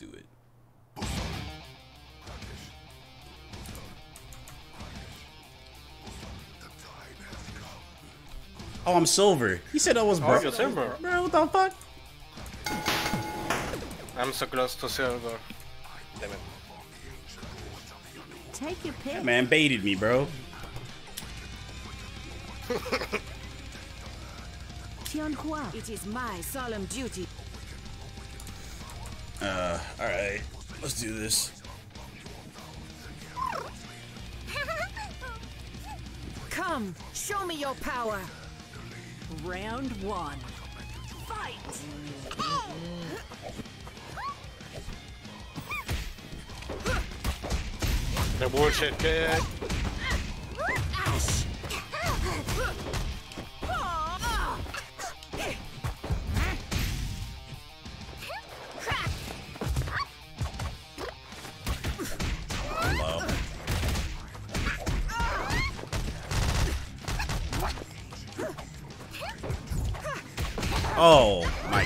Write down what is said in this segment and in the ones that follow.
do it. Oh, I'm silver. He said I was Oh, bro. you're silver. Bro, what the fuck? I'm so close to silver. Damn it. Take your pick. That man baited me, bro. Tianhuo. It is my solemn duty. Uh, alright. Let's do this. Come, show me your power. Round one. Fight. The bullshit kid. Ash.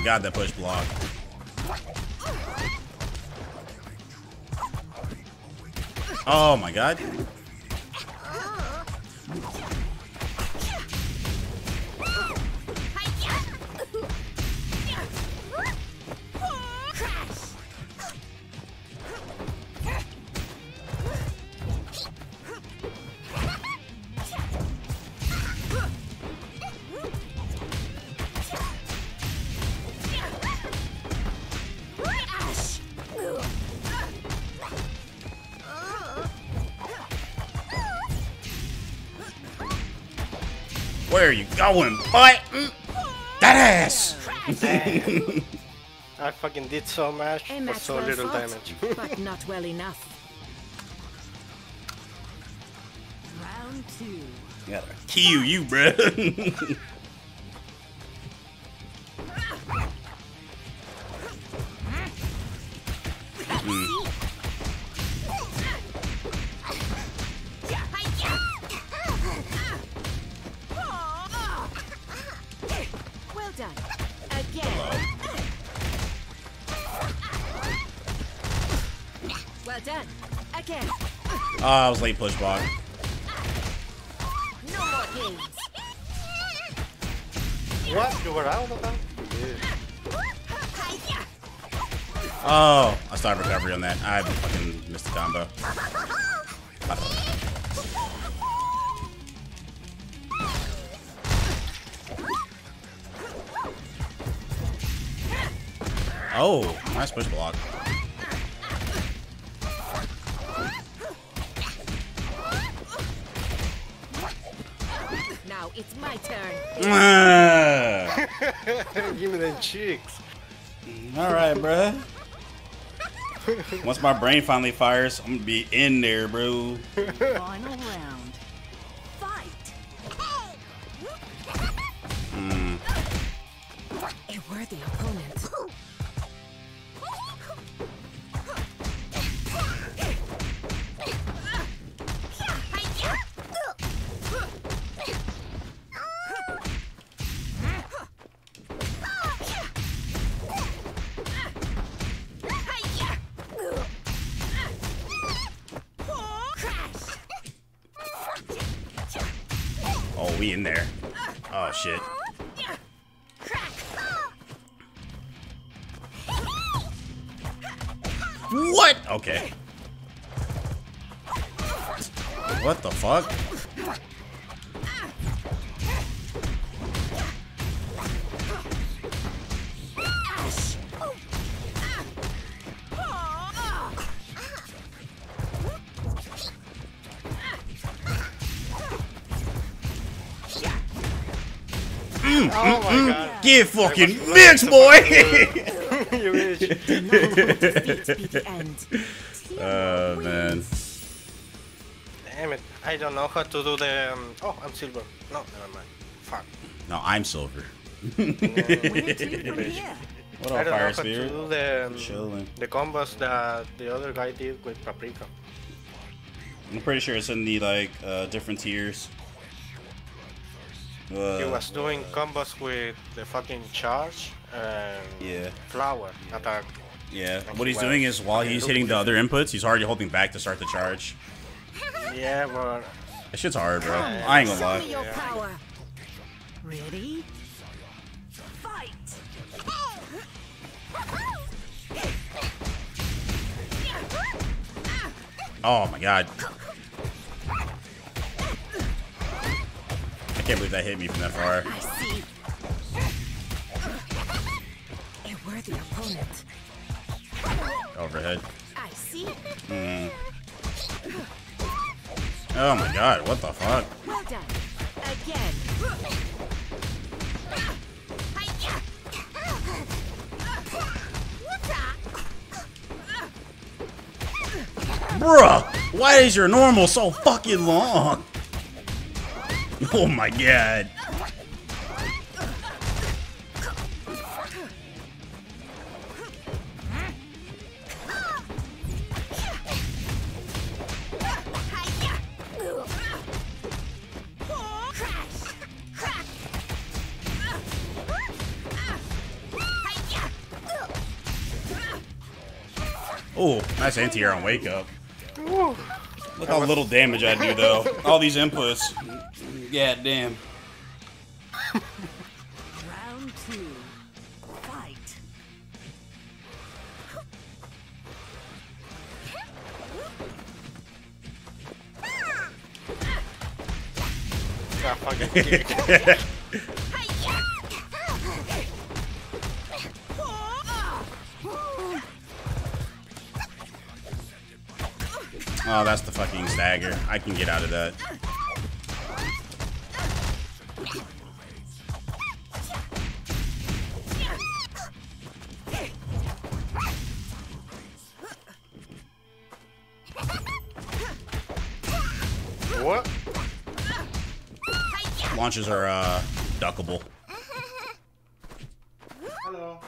God, that push block. Oh my god. Fucking did so much A for so well little fought, damage. but not well enough. Round two. Gotta kill you, bruh. late push block. No more games. what? You were out of that? Yeah. Oh, I started recovery on that. I fucking missed the combo. Oh, nice push block. Give me cheeks. All right, bruh. Once my brain finally fires, I'm gonna be in there, bro. What? Okay. What the fuck? Mm, oh mm, my mm. god. Get fucking mixed, boy! you bitch. Be the end. oh man. Damn it. I don't know how to do the. Um... Oh, I'm silver. No, never mind. Fuck. No, I'm silver. Where to from here? What I don't know Fire how to do the. Um, Chilling. the combos that the other guy did with Paprika. I'm pretty sure it's in the like uh, different tiers. Uh, He was doing combos with the fucking charge and Yeah. flower attack. Yeah, what he's doing is while he's hitting the other inputs, he's already holding back to start the charge. Yeah, but That shit's hard, bro. I ain't gonna Show me lie. your power. Ready? Fight! Oh my god. I can't believe that hit me from that far. I see. A worthy opponent. Overhead. I see. Hmm. Oh my god, what the fuck? Well done. Again. Bruh! Why is your normal so fucking long? Oh my god. Oh, nice anti-air on wake up. Look how little damage I do though. All these inputs. God damn. Round two. Fight. ah, fucking kick. Oh, that's the fucking stagger. I can get out of that. what? Launches are uh duckable. Hello.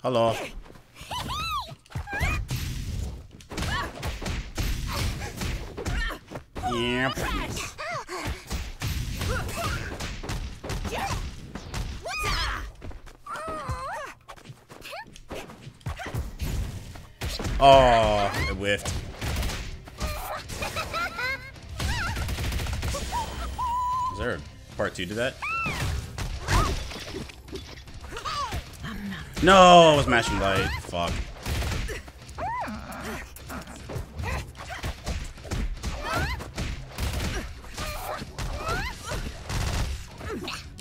Hello. Yep. Oh, it whiffed. Is there a part two to that? No, I was mashing light. Fuck.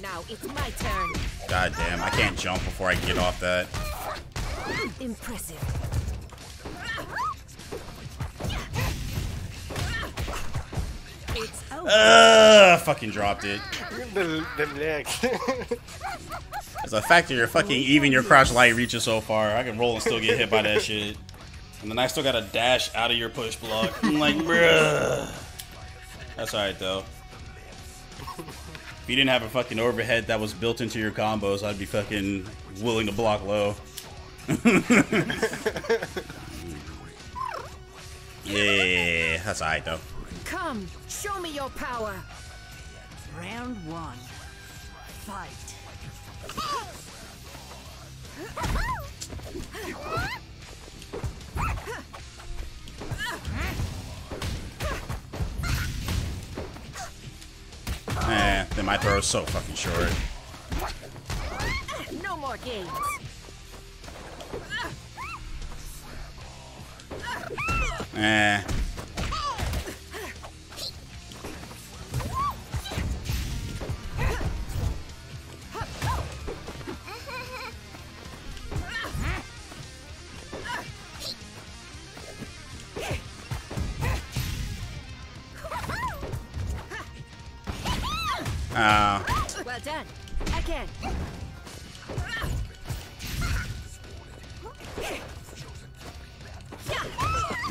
Now it's my turn. God damn, I can't jump before I can get off that. Impressive. It's over. Ugh, fucking dropped it. The, the legs. It's a fact that you're fucking even your crouch light reaches so far. I can roll and still get hit by that shit. And then I still gotta dash out of your push block. I'm like, bruh. That's alright though. If you didn't have a fucking overhead that was built into your combos, I'd be fucking willing to block low. yeah, that's alright though. Come, show me your power. Round one. Fight. Eh, then my throw is so fucking short. No more games. Eh. Oh, Well done. Again.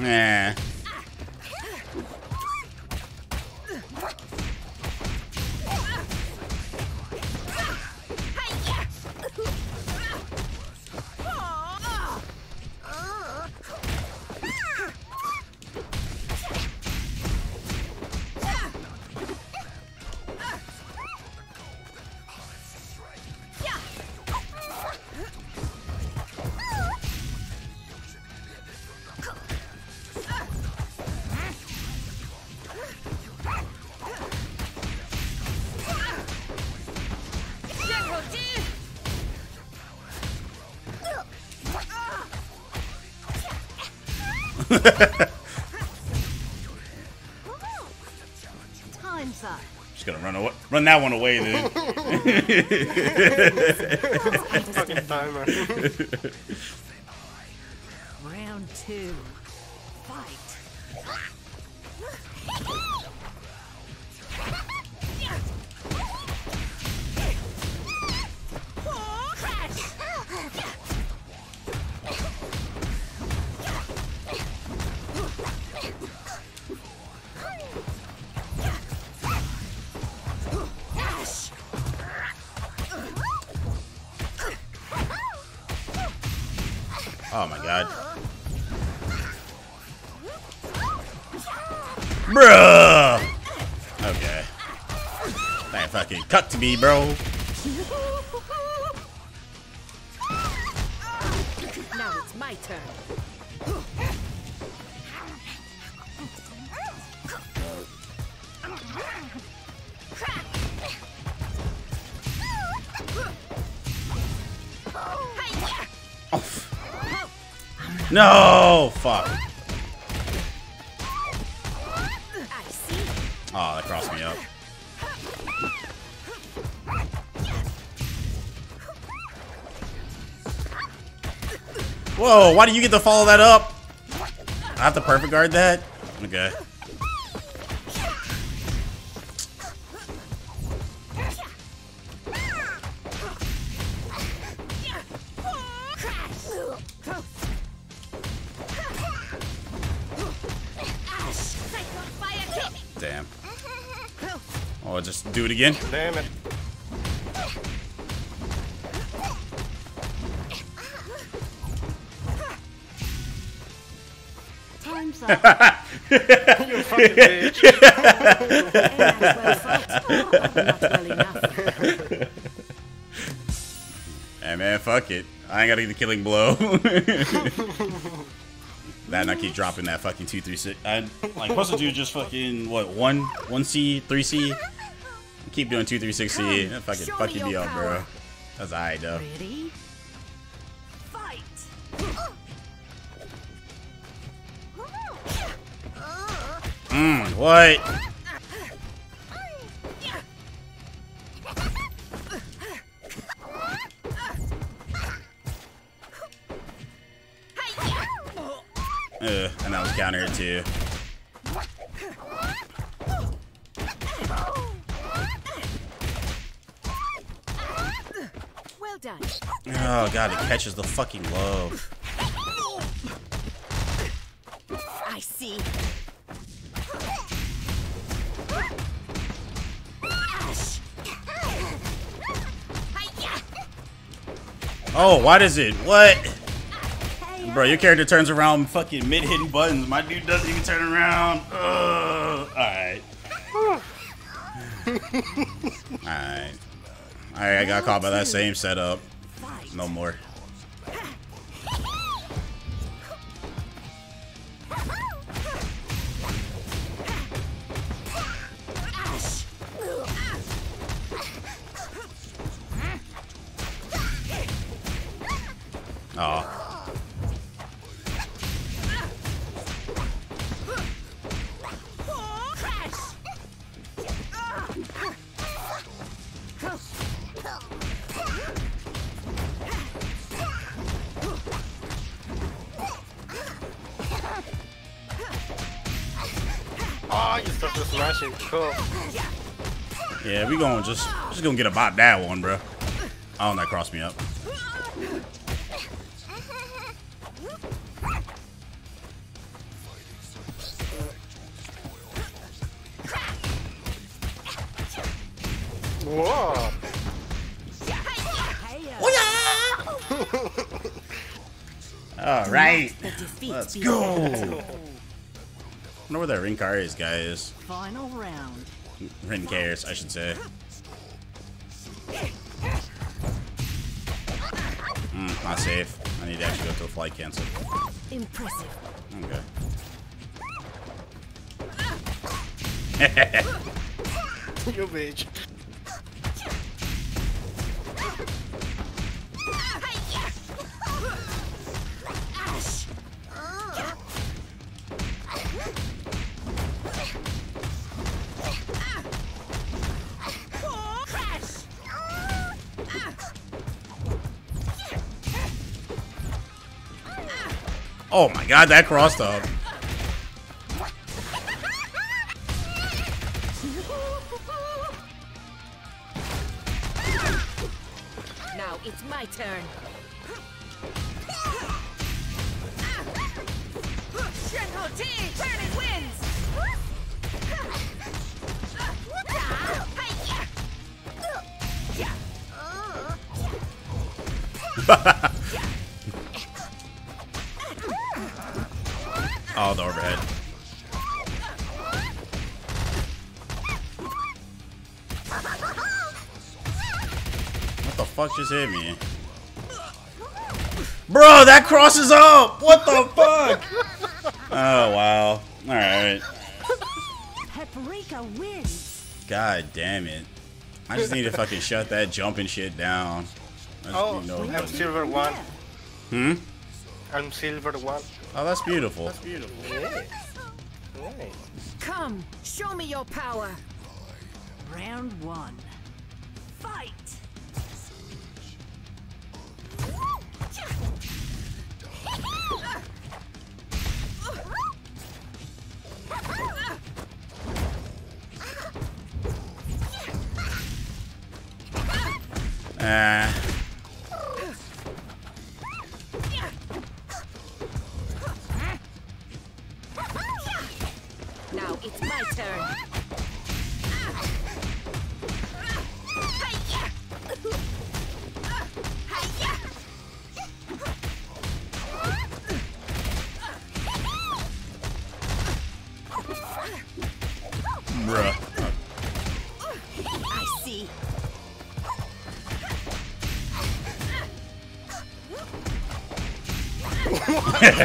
eh. Time's up. Just gonna run away, run that one away then. Fucking timer. Round two. Me, bro. Now it's my turn. No! Why do you get to follow that up? I have to perfect guard that? Okay. Damn. Oh, just do it again? Damn it. Time's up. You fucking bitch. and as well fight. Not well enough. Hey man, fuck it. I ain't gotta get the killing blow. that and I keep dropping that fucking two three six. I like supposed to do just fucking what one one C three C. Keep doing two three six C. That fucking show fuck me you me up, bro. That's alright though. Ready? Mm, what? Ugh, and I was counter too. Well done. Oh god, it catches the fucking love. I see. Oh, why does it? What? Bro, your um, character turns around fucking mid hitting buttons. My dude doesn't even turn around. Ugh. Alright. Alright. Alright, I got caught by that same setup. No more. We gonna just just gonna get about that one, bro. Oh, and that crossed me up. Whoa. All right, let's go. I wonder where that Rincares guy is. Final round. Rincares, I should say. Mm, not safe. I need to actually go to a flight cancel. Impressive. Okay. You bitch. God, that crossed up. Just hit me? Bro, that crosses up! What the fuck? Oh, wow. Alright. Paprika wins. God damn it. I just need to fucking shut that jumping shit down. I just Oh, need to know- I'm silver one. Hmm? I'm silver one. Oh, that's beautiful. Yes. Nice. Come, show me your power. Round one. Fight! Ah.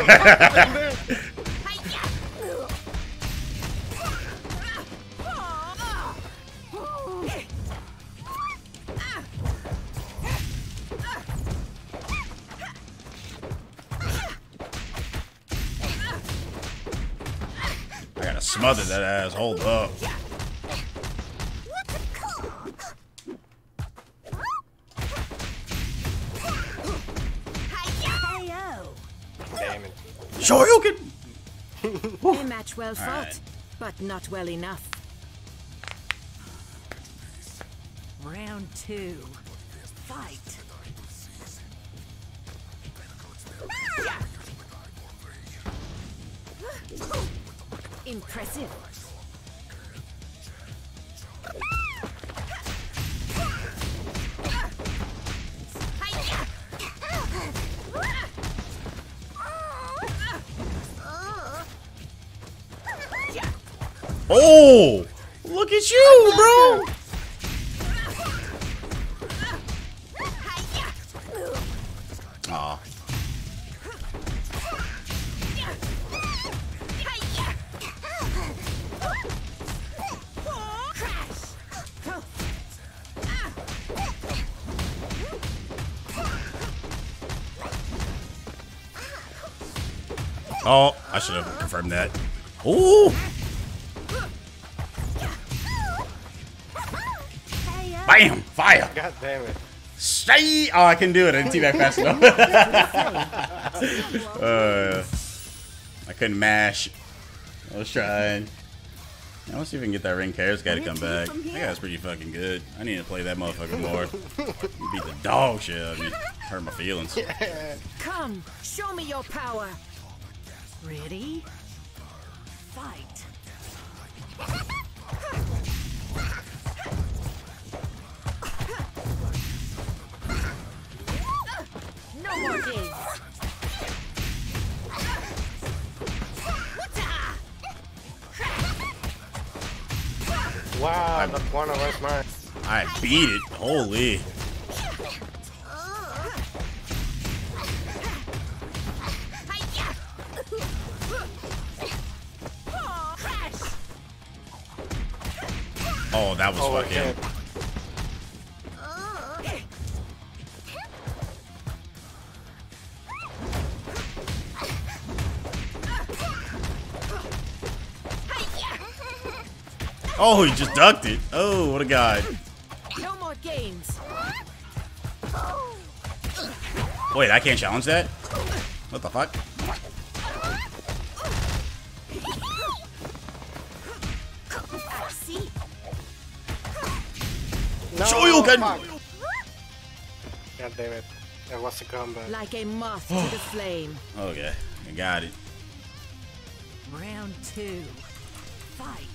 I gotta smother that ass. Hold up. Shoryuken! A match well fought, Alright. but not well enough. Round two. Oh! Look at you, bro! Aw. Oh, I should have confirmed that. Ooh! Stay! Oh, I can do it. I didn't see that fast enough. uh, I couldn't mash. I was trying. I want to see if we can get that ring. Karis got to come back. That guy's pretty fucking good. I need to play that motherfucker more. He beat the dog shit out of me. Hurt my feelings. Come, show me your power. Ready? I beat it. Holy. Oh, that was Oh, fucking. Oh, he just ducked it. Oh, what a guy. Wait, I can't challenge that? What the fuck? I see. No, Shoryuken! fuck. God damn it. That was a combo. Like a moth to the flame. Okay, I got it. Round two. Fight.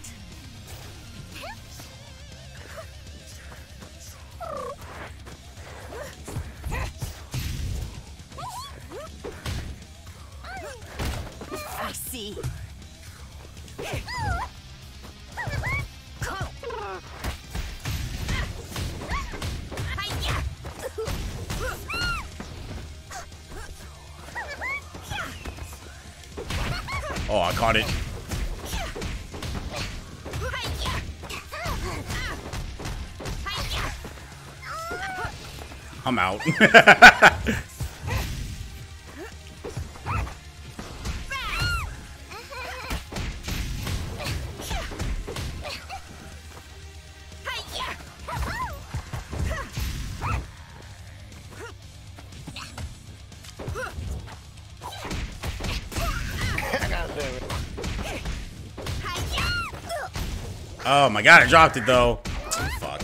I'm out. Oh my god, I dropped it though. Fuck.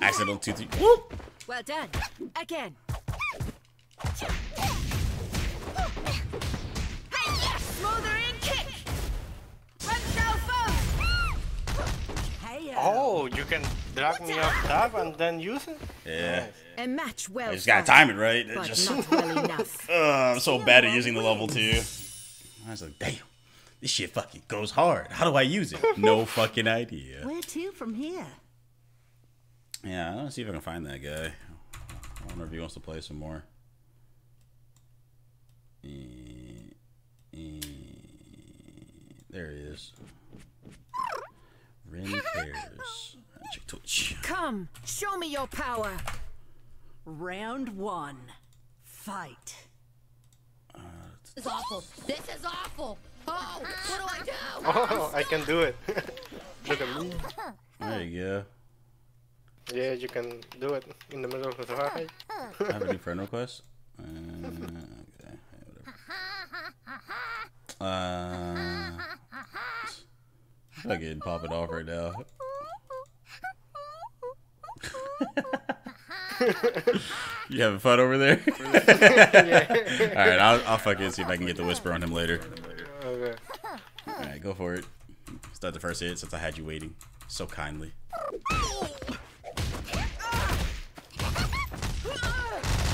Accidental two three. Whoop. Well done. Again. Smothering kick. Hey. Oh, you can drag me off top and then use it? Yeah. A match well I just gotta fought, time it right. It just, not well uh, I'm so bad at using the level two. I was like, damn, this shit fucking goes hard. How do I use it? No fucking idea. Where to from here? Yeah, I want to see if I can find that guy. I wonder if he wants to play some more. Eh, eh, There he is. Rincares. Check Twitch. Come, show me your power. Round one. Fight. This is awful. This is awful. Oh, what do I do? Oh, I can do it. Look at me. There you go. Yeah, you can do it in the middle of the fight. I have an Inferno quest. Uh, okay, whatever. Uh, I can pop it off right now. you having fun over there? All right, I'll, I'll fucking see if I can get the whisper on him later. Okay. All right, go for it. Start the first hit since I had you waiting so kindly. I'm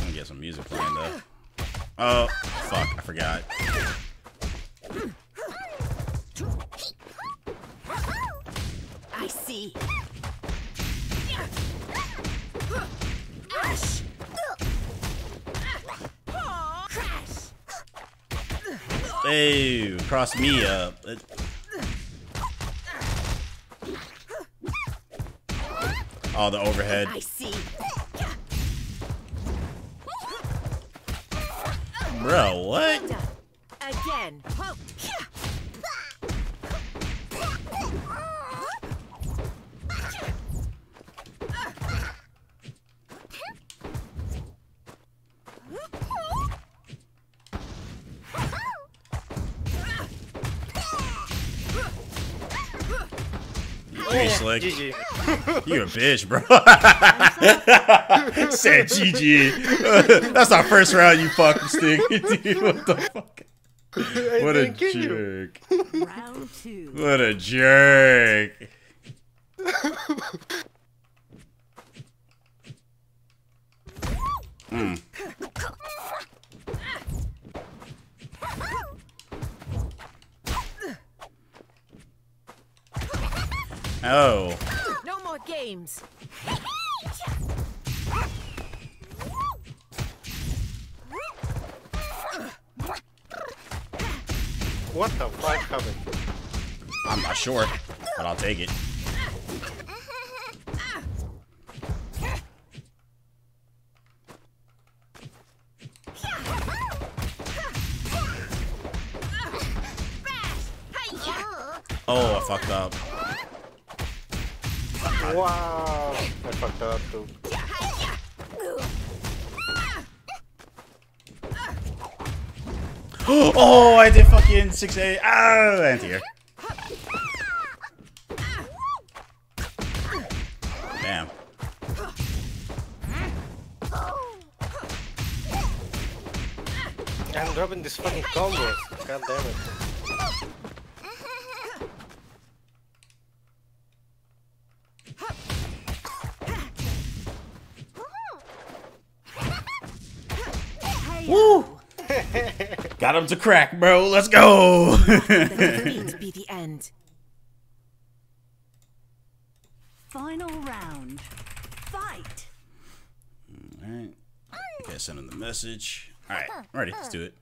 gonna get some music playing though. Oh, fuck, I forgot. I see. Crash. Hey, cross me up. Uh, Oh, the overhead. I see. Bro, what? Again. Ho. You. GG. You a bitch, bro. Said GG. That's our first round, you fucking stick. Dude, what the fuck? What a didn't kill you. jerk. Round two. What a jerk. Hmm. Oh. No more games. What the fuck happened? I'm not sure, but I'll take it. Oh, I fucked up. Wow! I fucked up too. oh, I did fucking 6A. Ah, and here. Damn. I'm dropping this fucking combo. God damn it. Got him to crack, bro. Let's go. Be the end. Final round. Fight. Alright. Okay, send him the message. Alright, ready. Let's do it.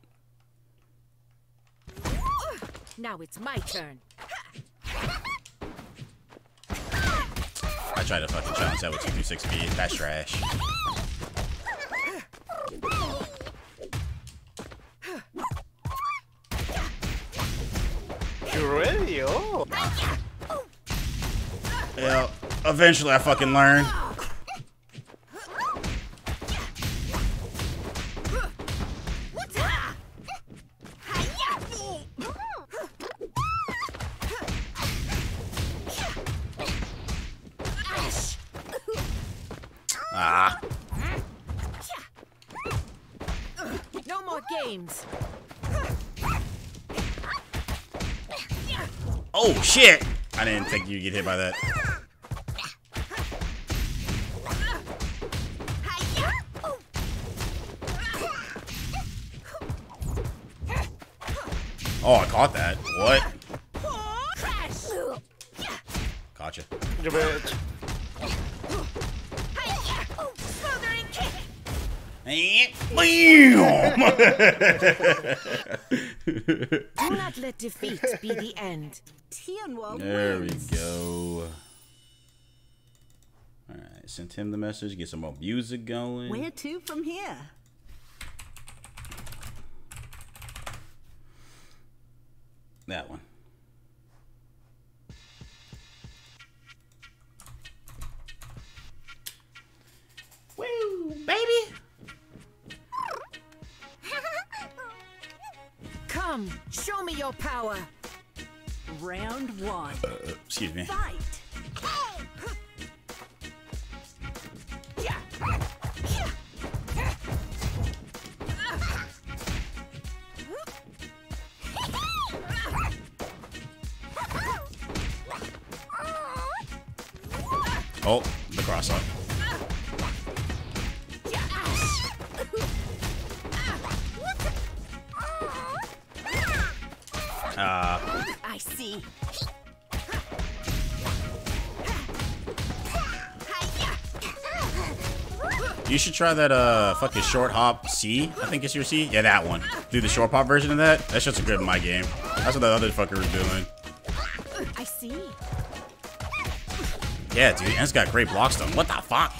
Now it's my turn. I tried to fucking challenge that with 226 speed. That's trash. Yeah, eventually I fucking learn. Didn't think you'd get hit by that. Oh, I caught that. What? Gotcha. You bitch. Bam! Do not let defeat be the end. Tianhuo There we go. Alright, sent him the message, get some more music going. Where to from here? That one. Woo, baby! Come, show me your power. Round one. Uh, excuse me. Fight. Oh, the cross up. Uh, I see. you should try that uh fucking short hop C. I think it's your C. Yeah, that one. Do the short hop version of that. That's just a good in my game. That's what the other fucker was doing. I see. Yeah, dude, and it's got great blockstun. What the fuck?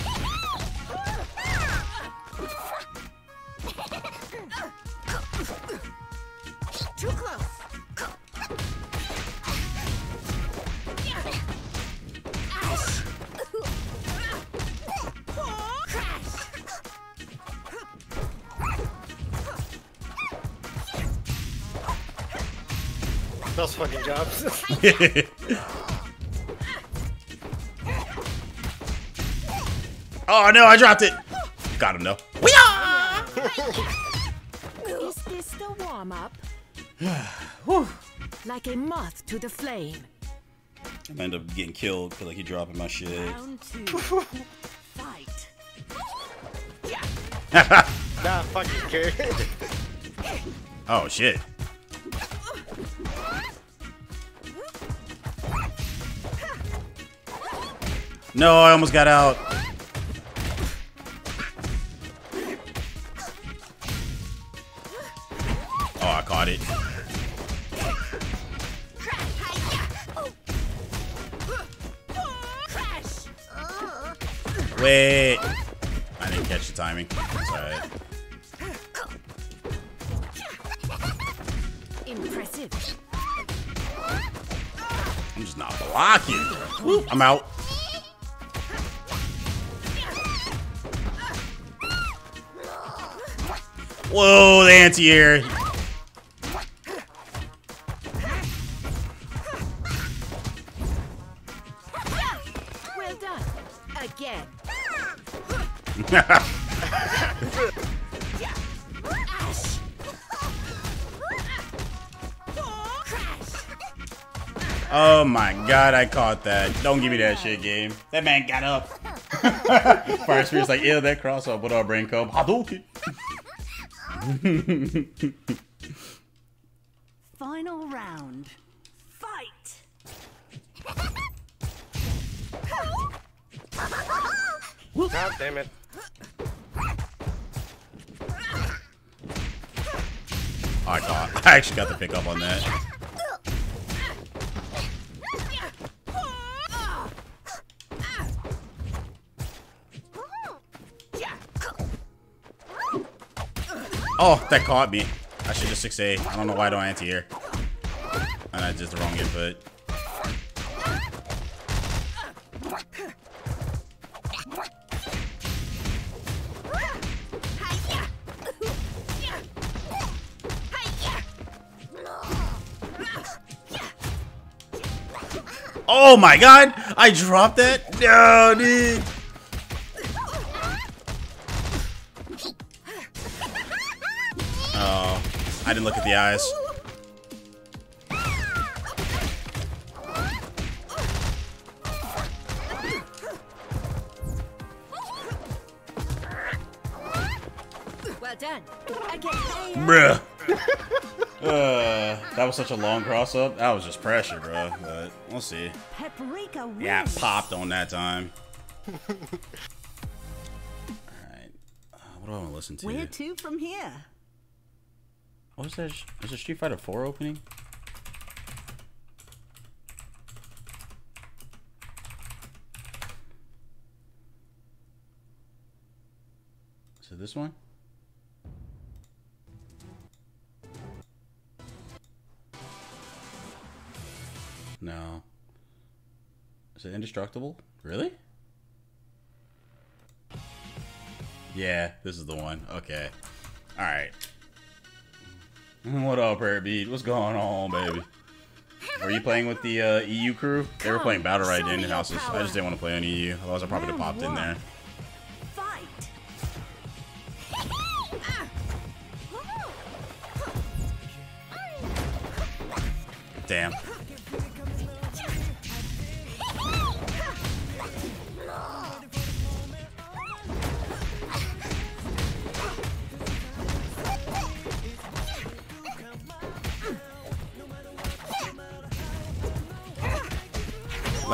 Fucking jobs. oh no, I dropped it. Got him though. Is this the warm up? like a moth to the flame. I end up getting killed because like he dropping my shit. Round two. Fight. nah, fucking care. Oh shit. No, I almost got out. Oh, I caught it. Wait. I didn't catch the timing. It's alright. Impressive. I'm just not blocking. Woo, I'm out. Whoa, the anti-air. oh my god, I caught that. Don't give me that shit, game. That man got up. Fire Spirit's like, ew, that cross up. What our Brain Cub? Hadouken. Final round. Fight. God damn it. I got. I actually got the pick up on that. Oh, that caught me. I should just 6A. I don't know why I don't anti-air. And I did the wrong input. Oh my god! I dropped that? No, dude! I didn't look at the eyes. Well done. Bruh. uh, that was such a long cross up. That was just pressure, bro. But we'll see. Yeah, popped on that time. Alright. Uh, what do I want to listen to? Where to from here? What was that? Was it Street Fighter 4 opening? Is it this one? No. Is it indestructible? Really? Yeah, this is the one. Okay. Alright. What up, Beat? What's going on, baby? Were you playing with the uh, EU crew? They were playing Battle Right in houses. I just didn't want to play on EU. Otherwise, I probably would have popped in there.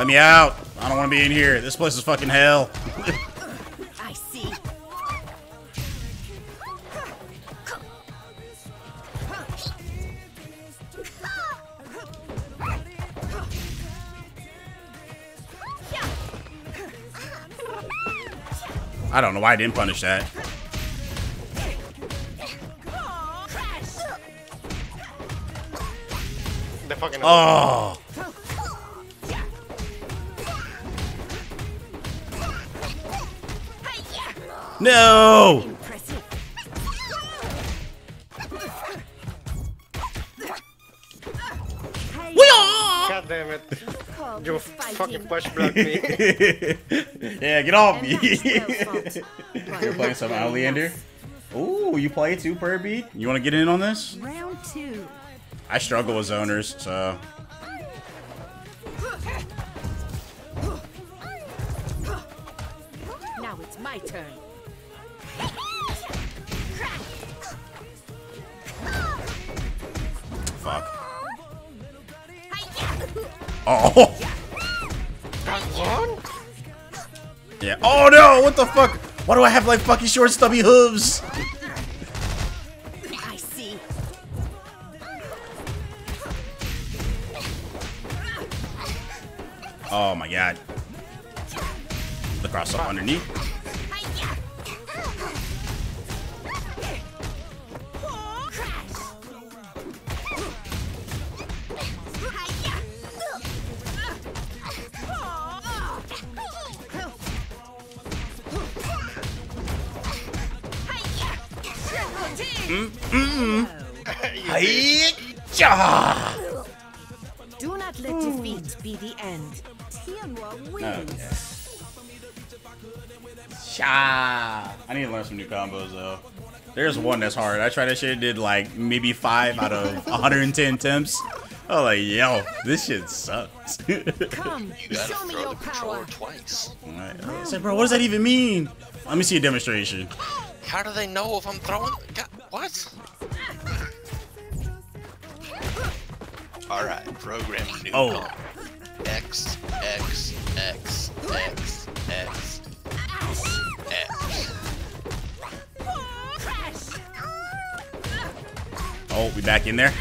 Let me out. I don't want to be in here. This place is fucking hell. I see. I don't know why I didn't punish that. The fucking. Oh. No. Impressive. God damn it. You fighting. fucking push blocked me. yeah, get off me. that's well fought. But You're playing some not Oleander? enough. Ooh, you play too, per beat? You want to get in on this? Round two. I struggle with zoners, so. Have like fucking short, stubby hooves? There's one that's hard. I tried that shit. Did like maybe five out of 110 attempts. I was like, yo, this shit sucks. Come, You gotta show me throw your the controller power. twice. Alright. I said, bro, what does that even mean? Let me see a demonstration. How do they know if I'm throwing? God, what? All right, program new Oh. combo. X X X X X X. Oh, we back in there.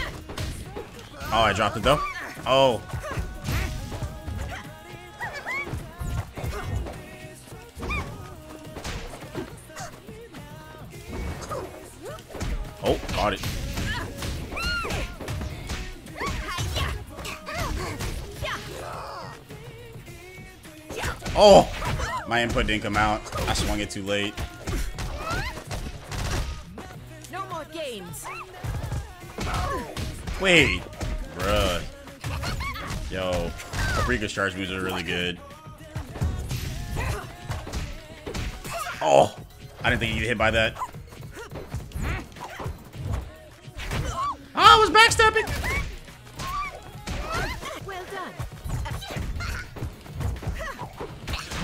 Oh, I dropped it though. Oh. Oh, got it. Oh, my input didn't come out. I swung it too late. No more games. Wait, bruh. Yo, Paprika's charge moves are really good. Oh, I didn't think he'd get hit by that. Oh, I was backstepping. Well done.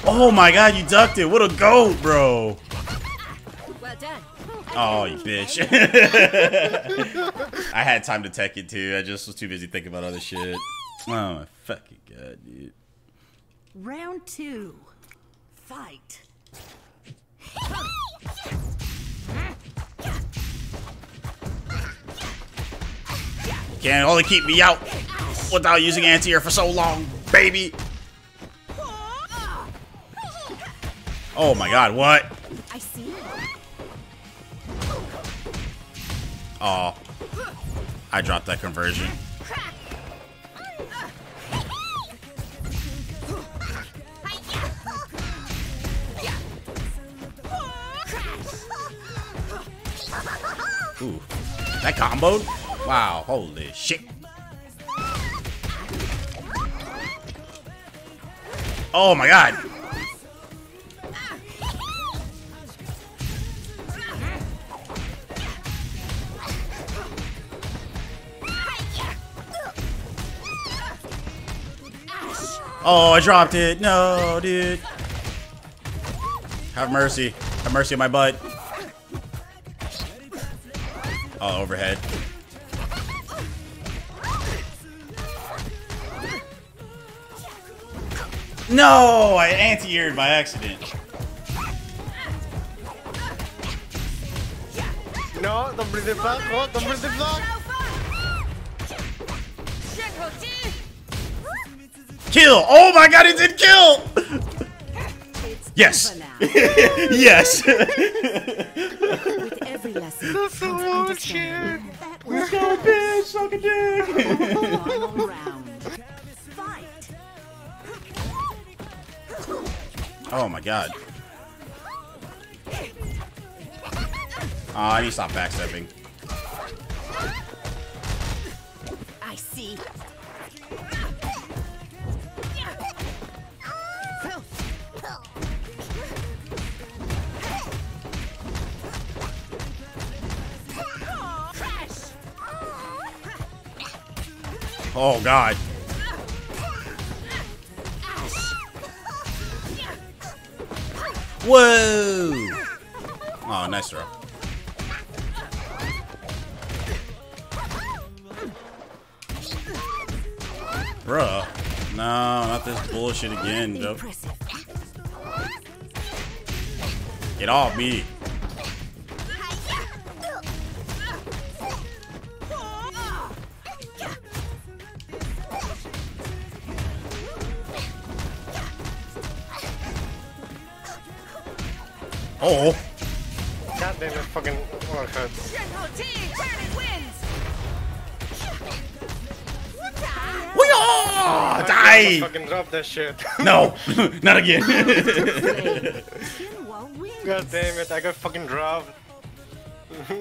Oh my god, you ducked it. What a goat, bro. Well done. Oh, you bitch. I had time to tech it too. I just was too busy thinking about other shit. Oh my fucking god, dude. Round two. Fight. Can't only keep me out without using anti-air for so long, baby. Oh my god, what? I see. Oh. I dropped that conversion. Ooh. That comboed? Wow, holy shit. Oh my god. Oh, I dropped it. No, dude. Have mercy. Have mercy on my butt. Oh, overhead. No, I anti-aired by accident. No, don't breathe it back. Oh, don't breathe it back. Kill! Oh my god, it did kill! It's Yes. yes. With every lesson comes understanding. That was go, bitch! Suck a dick! final round. Fight. Oh my god. Oh, I need to stop backstepping. I see. Oh god. Whoa! Oh, nice throw. Bruh. No, not this bullshit again, though. Get off me. Oh. God damn it, fucking one hurt. Wee-yaw! I Die! fucking drop that shit. No, not again. Kinwa. God damn it, I got fucking dropped.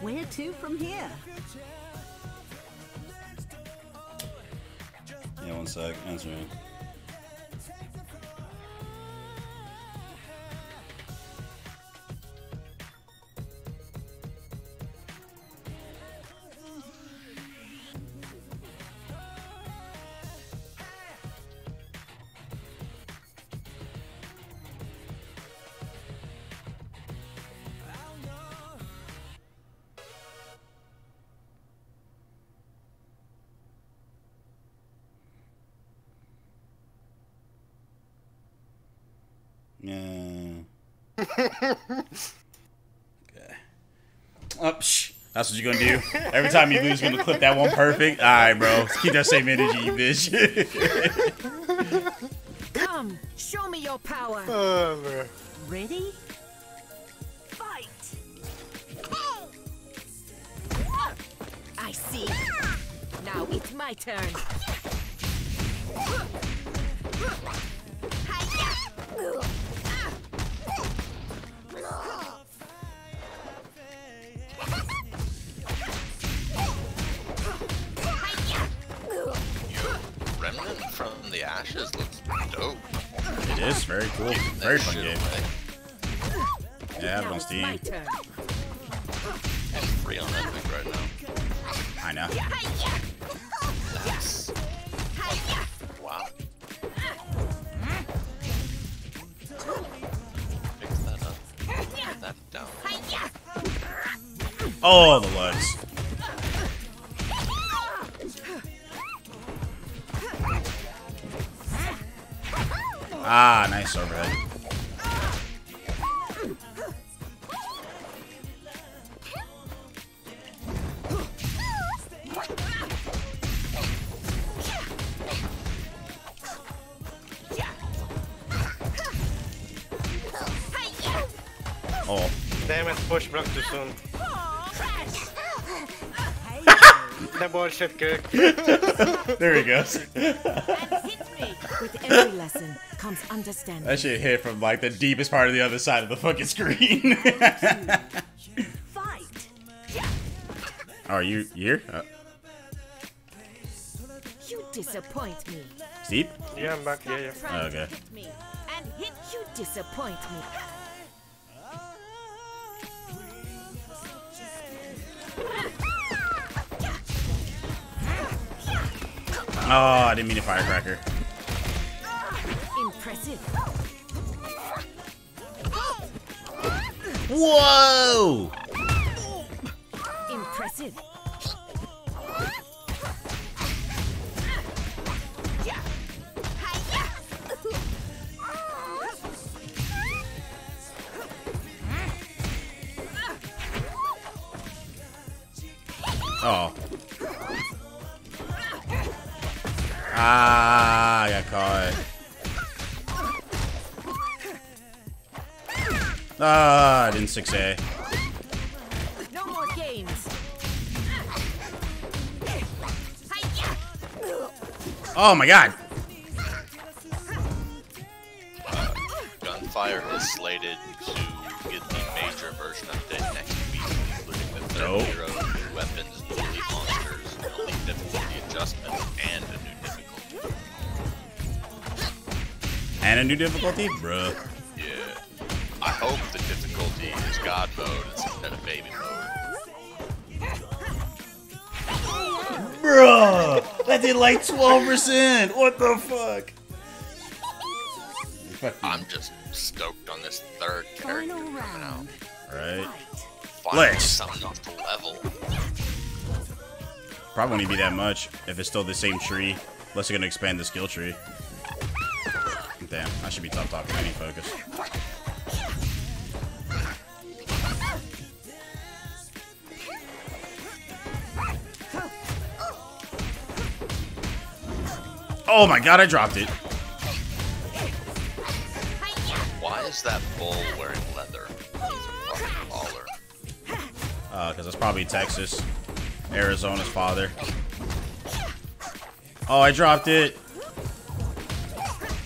Where to from here? yeah, one sec. Answering. Yeah. okay. Up. shh. That's what you're gonna do. Every time you lose, you're gonna clip that one perfect. All right, bro. Keep that same energy, you bitch. Come, show me your power. Oh, bro. Ready? Fight. I see. Now it's my turn. Remnant the Ashes looks dope. it is very cool. Very fun Shit game. away. Yeah, I have it Now on it's Steam. turn. Free on Epic right now. I know. Nice. Wow. Fix that up. Put that down. Oh, the legs. Nice overhead. Oh, Damn it, push block too soon. the bullshit kick. there he goes. With every lesson comes understanding. That shit hit from like the deepest part of the other side of the fucking screen. Fight. oh, are you you here? Uh, You disappoint me. Steve? Yeah, I'm back. Yeah, yeah. Try Okay. to hit me and hit you disappoint me. Oh, I didn't mean a firecracker. Impressive. Whoa! Impressive. Oh. Ah, I got caught. Ah, I didn't 6A. No more games. Oh my god. Gunfire is slated to get the major version update next week, including the third Dope. hero, new weapons, new elite monsters, an elite difficulty adjustment, and a new difficulty. And a new difficulty? Bruh. Yeah. I hope the difficulty is God mode instead of baby mode. Bruh! That did like 12%! What the fuck? I'm just stoked on this third character Final coming out. Right. Finally, Lex. something off the level. Probably won't be that much if it's still the same tree. Unless they're gonna expand the skill tree. Damn, I should be top top. talking any focus. Oh my god, I dropped it. Why is that bull wearing leather? He's a fucking baller. Uh, because it's probably Texas. Arizona's father. Oh, I dropped it.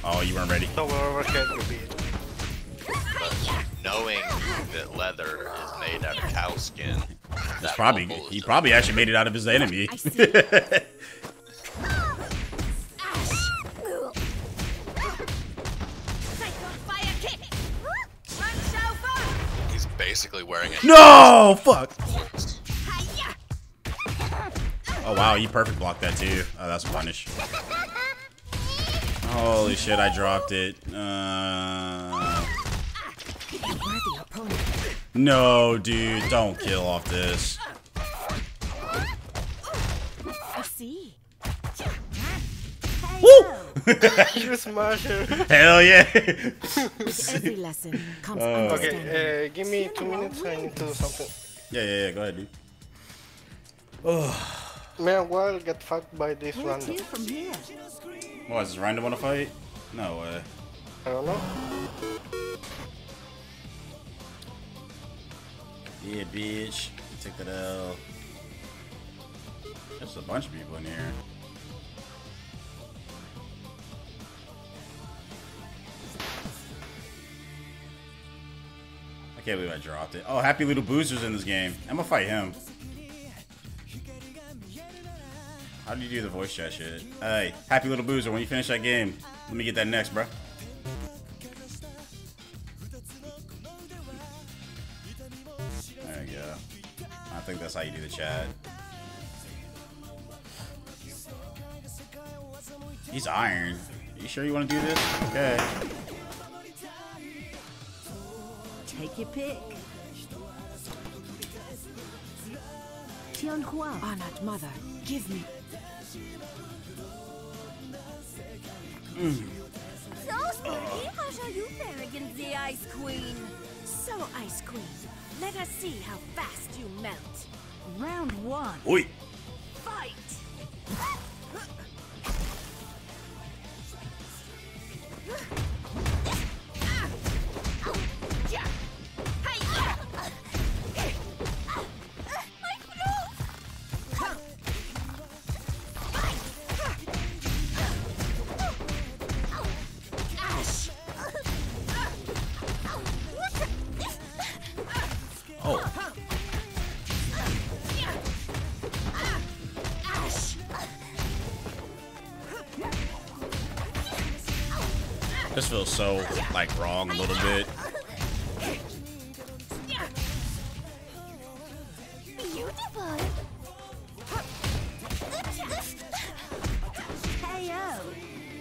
Oh, you weren't ready. So wherever can you be? But knowing that leather is made out of cow skin, He's that probably he probably actually made it out of his enemy. no, fuck. Oh wow, you perfect blocked that too. Oh, that's a punish. Holy shit, I dropped it. Uh, no, dude, don't kill off this. I see. Woo! You smash her. Hell yeah. With every lesson comes understanding. Okay, uh, give me two minutes. I need to do something. yeah, yeah, yeah. Go ahead, dude. Oh. Man, Meanwhile, get fucked by this Where random. to from here? What, is this random want to fight? No way. I don't know. Yeah, bitch. Take that L. There's a bunch of people in here. I can't believe I dropped it. Oh, Happy Little Boozer's in this game. I'm gonna fight him. How do you do the voice chat shit? Hey, Happy Little Boozer, when you finish that game, let me get that next, bro. There you go. I think that's how you do the chat. He's iron. You sure you want to do this? Okay. Take your pick. Tianhuo. Honored mother, give me. So, spooky, how shall you fare against the Ice Queen? So, Ice Queen, let us see how fast you melt. Round one. Oi. Fight! Huh? Like wrong a little bit. Beautiful!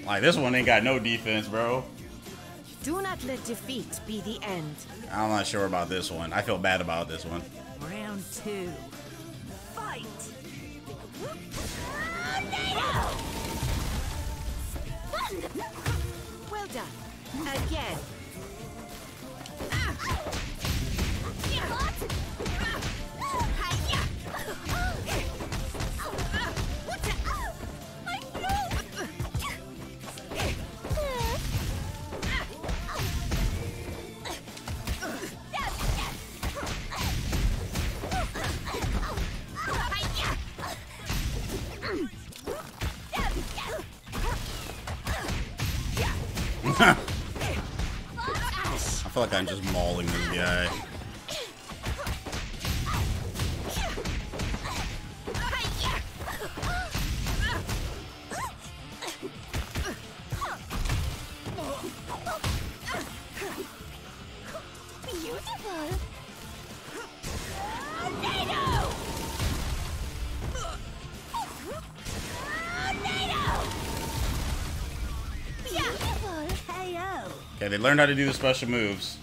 Like this one ain't got no defense, bro. Do not let defeat be the end. I'm not sure about this one. I feel bad about this one. Round two. Fight. Well done. Again. Ah! Ah! Ah! I feel like I'm just mauling this guy. Learned how to do the special moves.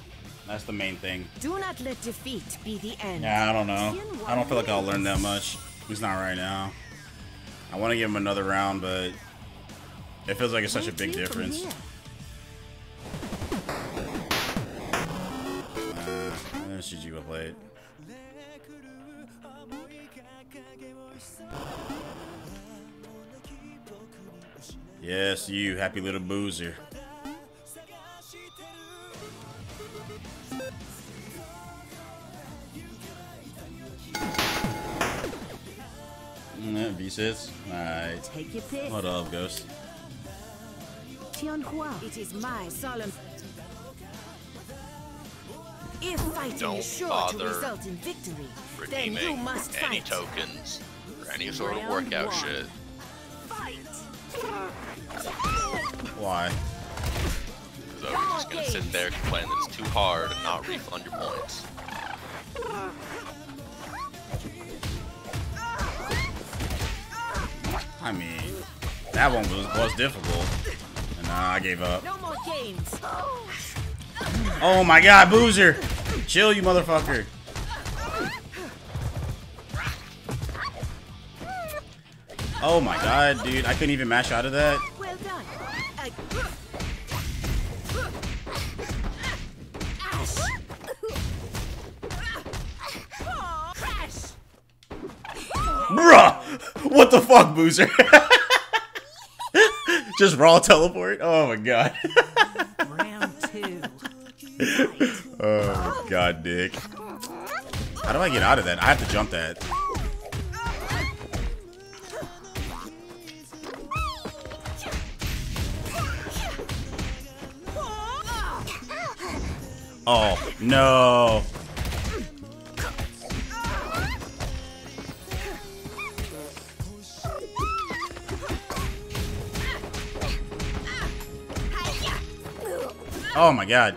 That's the main thing. Do not let defeat be the end. Yeah, I don't know. I don't feel like I'll learn that much. He's not right now. I want to give him another round, but it feels like it's such a big difference. Uh, let's GG will play it. Yes, you happy little boozer. Mm, V6. Alright. Take your pick. What up, Ghost? Tianhuo. It is my solemn. If fighting Don't is sure bother to result in victory, then you Redeeming must any tokens or any sort of workout one. shit. Fight. Why? So we're just gonna sit there complaining that it's too hard and not refund your points. I mean, that one was, was difficult. And uh, I gave up. No more games. Oh my god, Boozer! Chill, you motherfucker. Oh my god, dude. I couldn't even mash out of that. Well done. Bruh! What the fuck, Boozer? Just raw teleport? Oh my god. Round two. Oh my god, Dick. How do I get out of that? I have to jump that. Oh, no. Oh my god.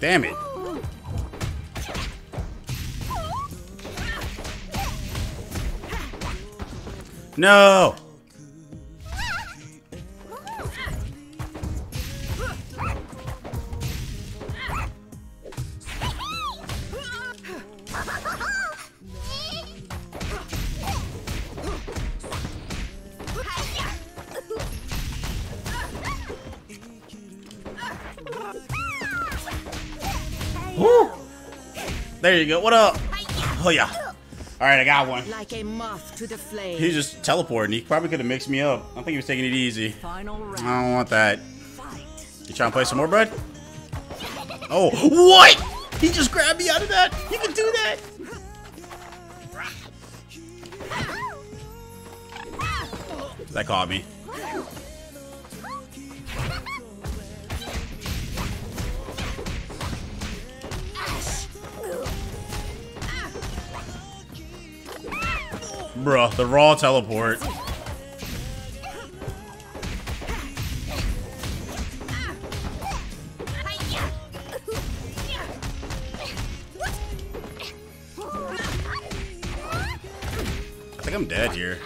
Damn it. No. There you go. What up? Oh yeah. All right, I got one. Like a moth to the flame. He just teleporting. He probably could have mixed me up. I think he was taking it easy. Final I don't want that. You trying to play some more, bud? Oh, what? He just grabbed me out of that. You can do that. That caught me. Bruh, the raw teleport. I think I'm dead here.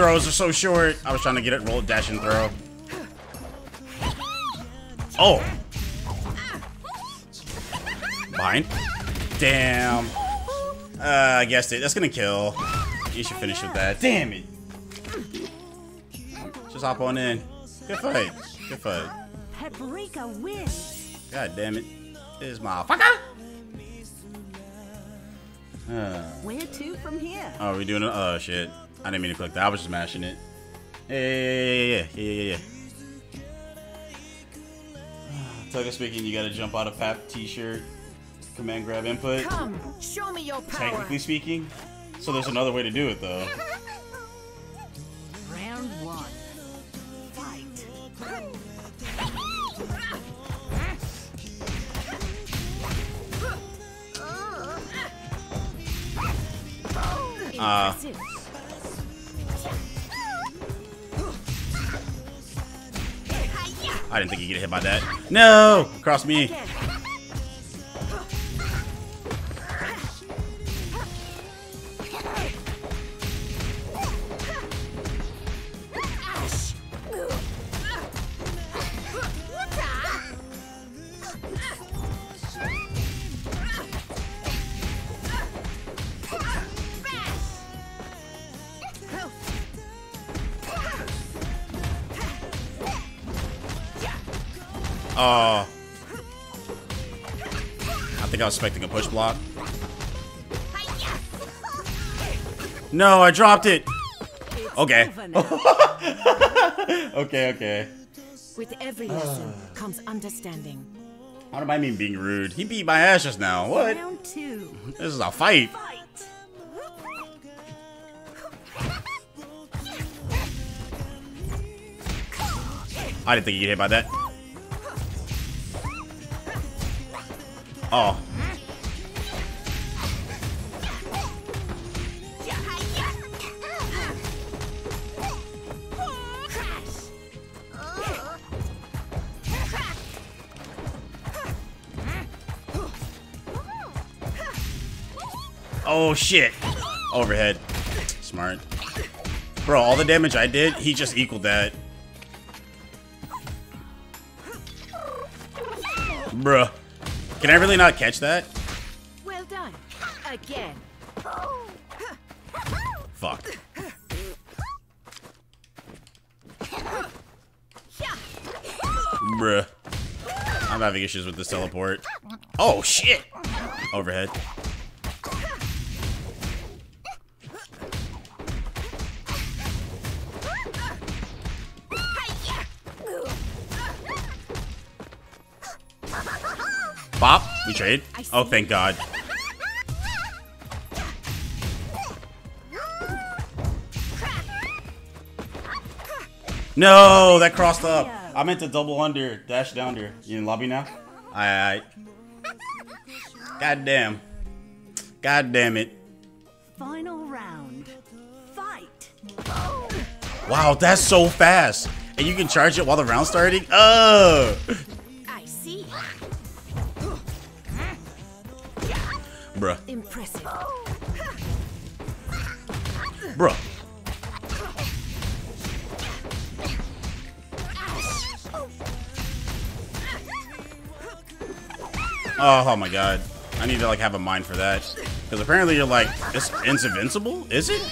Throws are so short. I was trying to get it roll, dash, and throw. Oh. Behind. Damn. Uh, I guessed it. That's gonna kill. You should finish with that. Damn it. Just hop on in. Good fight. Good fight. Paprika wins. God damn it. This motherfucker. Uh, Where to from here? oh, we doing? Oh, shit. I didn't mean to click that. I was just mashing it. Yeah, yeah, yeah, yeah, yeah, yeah, yeah. Tucker speaking, you gotta jump out of Pap t-shirt, command grab input. Come, show me your power. Technically speaking. So there's another way to do it though. By that. No! Cross me. Block. No, I dropped it. Okay. Okay, okay. With every lesson comes understanding. What am I mean being rude? He beat my ass just now. What? Round two. This is a fight. Fight. I didn't think he'd get hit by that. Oh. Oh shit. Overhead. Smart. Bro, all the damage I did, he just equaled that. Bruh. Can I really not catch that? Well done. Again. Fuck. Bruh. I'm having issues with this teleport. Oh shit! Overhead. Bop, we trade. Oh, thank God. No, that crossed up. I meant to double under, dash down there. You in lobby now? Alright. God damn. God damn it. Final round. Fight. Wow, that's so fast. And you can charge it while the round's starting? Oh! Bruh. Impressive. Bruh. Oh, oh my god. I need to like have a mind for that. Because apparently you're like, it's, it's invincible? Is it?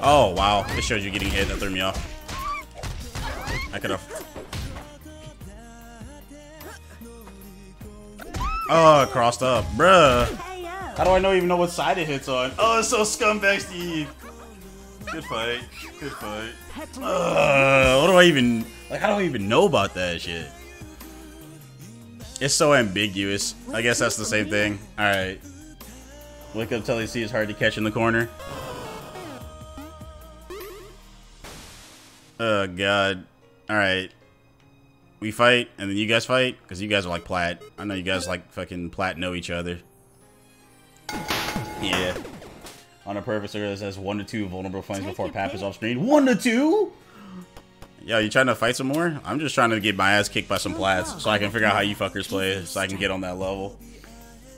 Oh, wow. It shows you getting hit. That threw me off. I could have. Oh, crossed up. Bruh. How do I know even know what side it hits on? Oh, it's so scumbag Steve. Good fight. Good fight. Uh, what do I even like? How do I even know about that shit? It's so ambiguous. I guess that's the same thing. All right. Wake up till you see is hard to catch in the corner. Oh god. All right. We fight and then you guys fight because you guys are like plat. I know you guys like fucking plat know each other. Yeah. On a purpose, it says one to two vulnerable flames before Pap is off screen. One to two? Yo, you trying to fight some more? I'm just trying to get my ass kicked by some plats so I can figure out how you fuckers play so I can get on that level.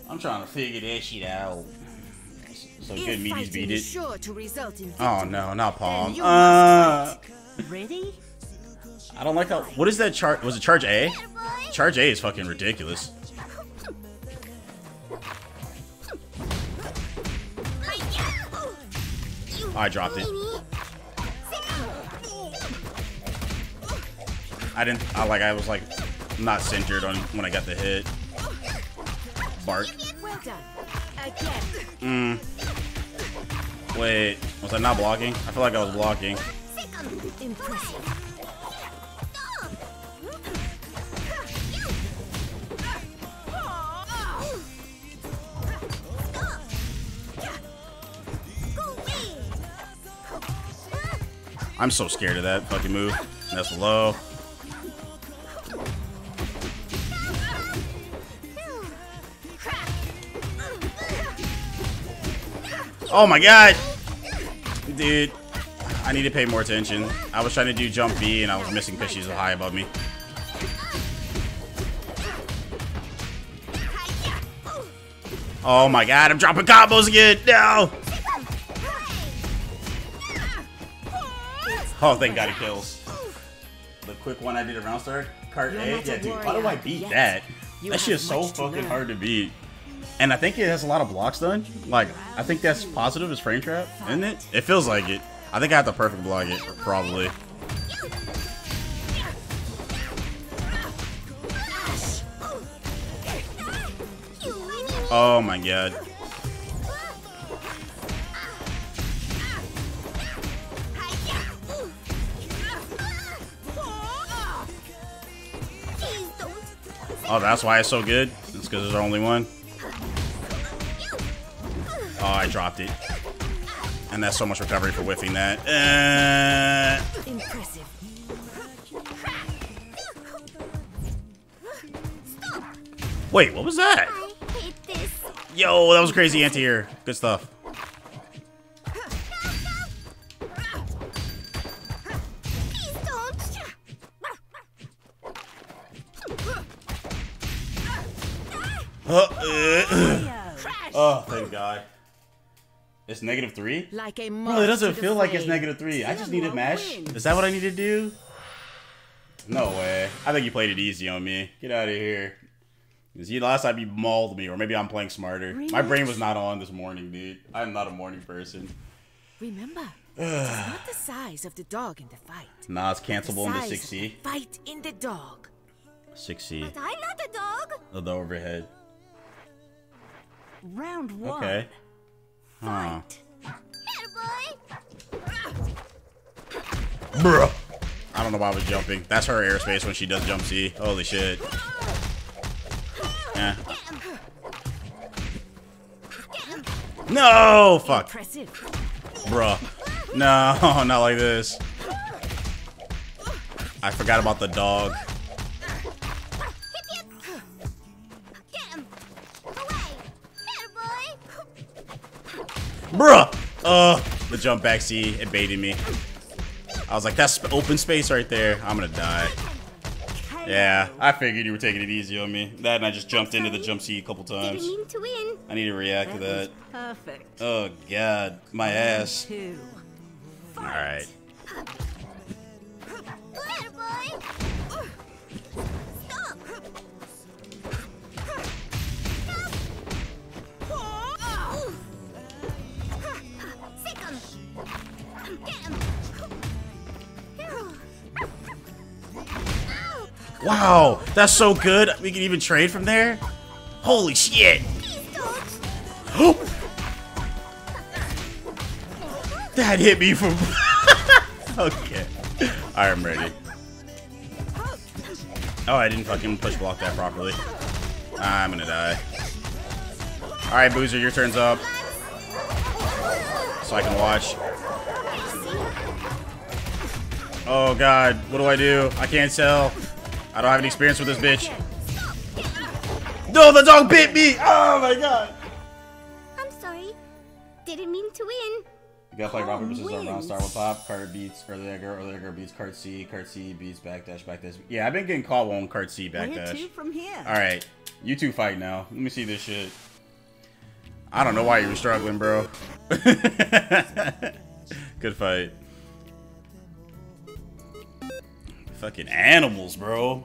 I'm trying to figure that shit out. So good meaties beat it. sure to result in Oh no, not Pom. Uh, Ready? I don't like how. What is that charge? Was it charge A? Charge A is fucking ridiculous. I dropped it. I didn't. I like. I was like not centered on when I got the hit. Bark. Well done. Again. Mm. Wait, was I not blocking? I feel like I was blocking. Impressive. I'm so scared of that fucking move. That's low. Oh my god! Dude, I need to pay more attention. I was trying to do jump B and I was missing because she's high above me. Oh my god, I'm dropping combos again! No! Oh, thank god it kills. The quick one I did around start, card You're A. Yeah, dude, how do I beat yet. that? You that shit is so fucking learn. hard to beat. And I think it has a lot of blockstun. Like, I think that's positive as frame trap, isn't it? It feels like it. I think I have to perfect block it, probably. Oh my god. Oh, that's why it's so good? It's because there's only one? Oh, I dropped it. And that's so much recovery for whiffing that. Uh, Impressive. wait, what was that? Yo, that was crazy anti-air. Good stuff. Oh, thank God. It's negative three? Like a Bro, it doesn't feel like it's negative three. I just need a Tiamat mash. Is that what I need to do? No way. I think you played it easy on me. Get out of here. Cause you last time you mauled me, or maybe I'm playing smarter. My brain was not on this morning, dude. I'm not a morning person. Remember, it's not the size of the dog in the fight. Nah, it's The cancelable in the 6C. Fight in the dog. 6C. I'm not a dog. Oh, the overhead. Round one. Okay. Huh. Fight. Here, boy. Bruh. I don't know why I was jumping. That's her airspace when she does jump C. Holy shit. Yeah. No! Fuck. Impressive. Bruh. No, not like this. I forgot about the dog. Bruh! Uh, the jump back C, it baited me. I was like, that's open space right there. I'm gonna die. Yeah, I figured you were taking it easy on me. That and I just jumped into the jump C a couple Didn't times. mean to win. I need to react to that. Perfect. Oh god, my ass. Two. Alright. Wow, that's so good. We can even trade from there. Holy shit. That hit me from. okay. I'm ready. Oh, I didn't fucking push block that properly. I'm gonna die. Alright, Boozer, your turn's up. So I can watch. Oh god, what do I do? I can't tell. I don't have any experience with this bitch. No, the dog bit me! Oh my god! I'm sorry. Didn't mean to win. You gotta play rock, paper, scissors, wins. round, star will pop. Card beats earlier girl, earlier girl beats card C. Card C beats backdash, backdash. Yeah, I've been getting caught on card C Where to backdash. from here? Alright, you two fight now. Let me see this shit. I don't know why you were struggling, bro. Good fight. Fucking animals, bro.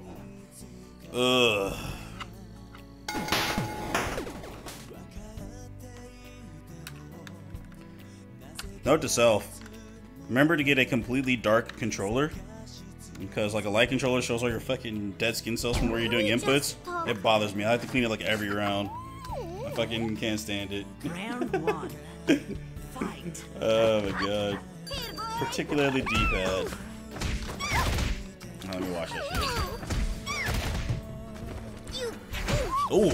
Ugh. Note to self. Remember to get a completely dark controller. Because like a light controller shows all your fucking dead skin cells from where you're doing inputs. It bothers me. I have to clean it like every round. I fucking can't stand it. Round one. Fight. Oh my god. Particularly D-pad. Let me watch that shit. Ooh.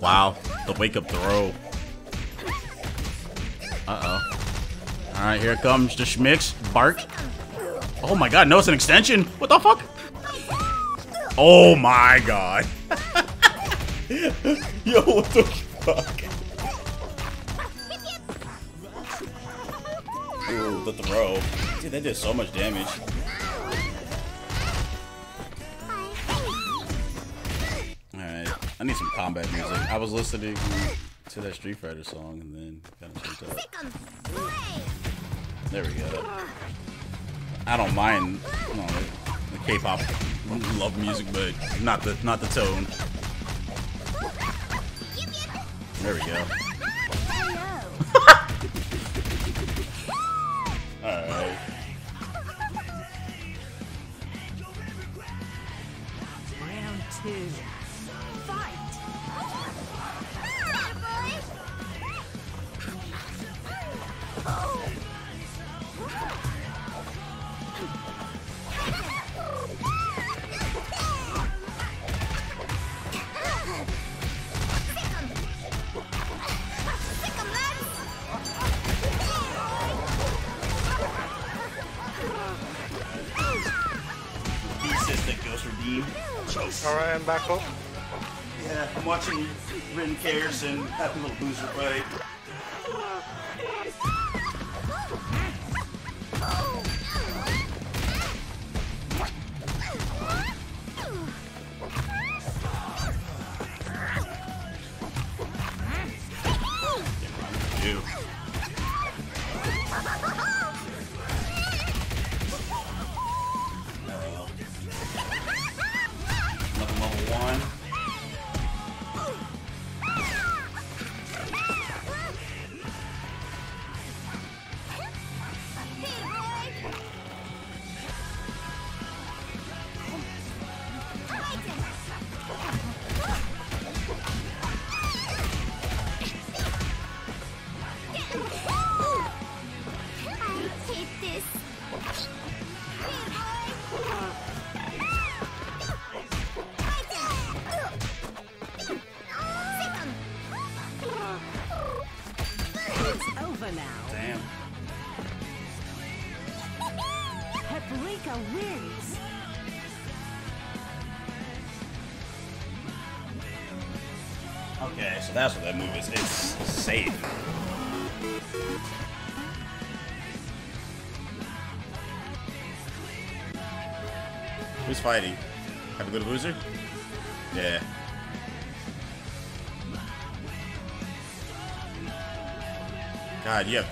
Wow. The wake up throw. Uh oh. Alright, here comes the Schmicks. Bark. Oh my god, no, it's an extension. What the fuck? Oh my god. Yo, what the fuck? Ooh, the throw. Dude, that did so much damage. Alright, I need some combat music. I was listening to that Street Fighter song and then kind of changed up. There we go. I don't mind you know, the K-pop love music, but not the not the tone. There we go. Alright. Round two. Back up. Yeah, I'm watching Rincares and Happy Little Boozer fight.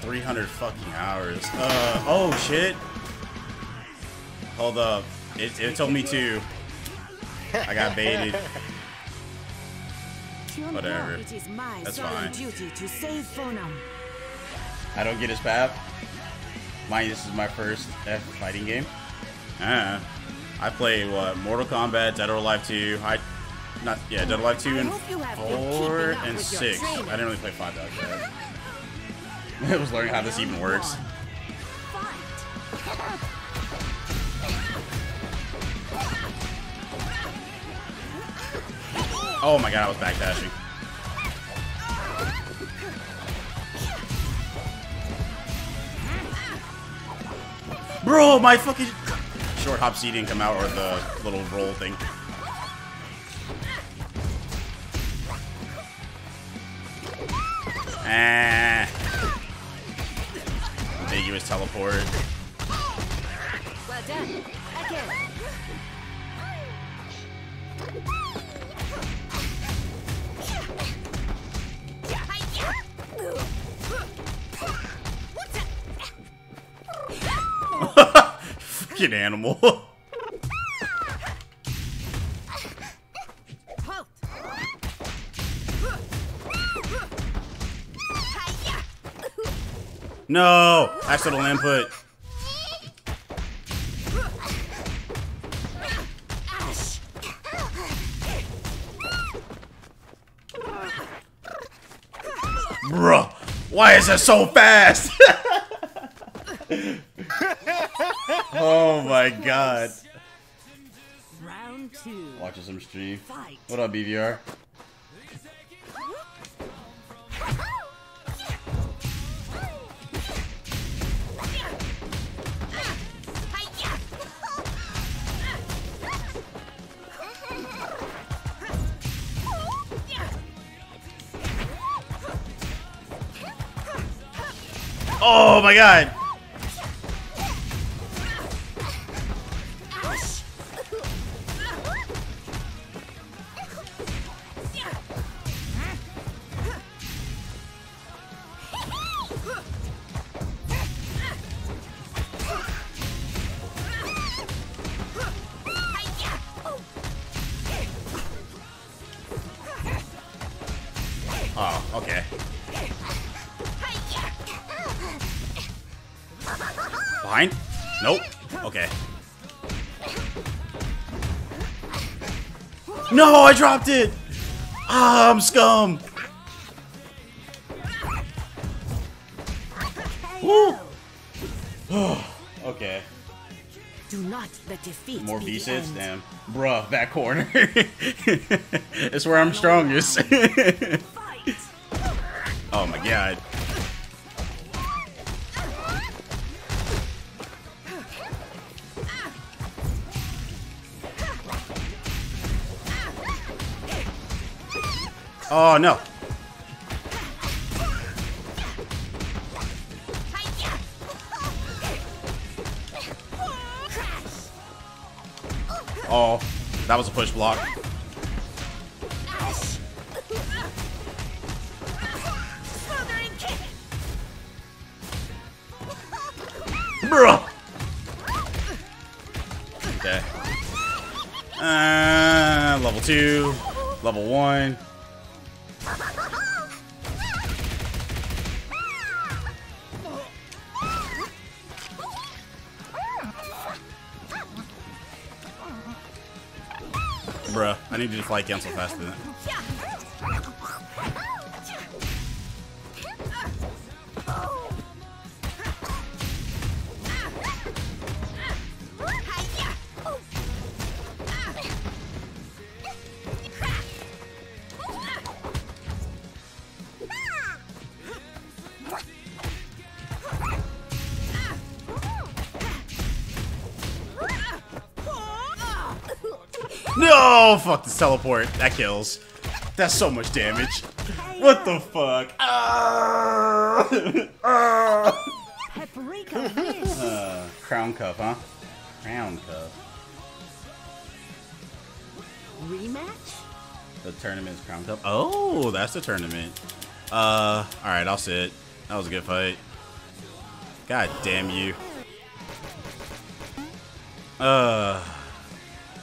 300 fucking hours. Uh, oh shit. Hold up. It, it told me to. I got baited. Whatever. Hua, It is my That's fine. duty to save Foenum. I don't get his path. Mind this is my first F fighting game. Ah, I play what? Mortal Kombat, Dead or Alive 2. I not yeah, Dead or Alive 2 and hope you have been four and six. I didn't really play five that bad. I was learning how this even works. Oh my god, I was backdashing. Bro, my fucking short hop C didn't come out or the little roll thing. Ah. Teleport. Well done. Again. Fucking animal. Accidental input. Bruh, why is it so fast? oh my god. Watching some stream. What up, BVR? Oh my god! Dropped it! Ah, I'm scum! Woo! okay. Do not let defeat More be B the sits? end. Damn. Bruh, that corner. it's where I'm strongest. Oh no. Fly cancel faster than that. Fuck this teleport. That kills. That's so much damage. What the fuck? Ah! Ah! Uh, crown cup, huh? Crown cup. Rematch? The tournament's crown cup. Oh, that's the tournament. Uh, all right, I'll sit. That was a good fight. God damn you. Uh,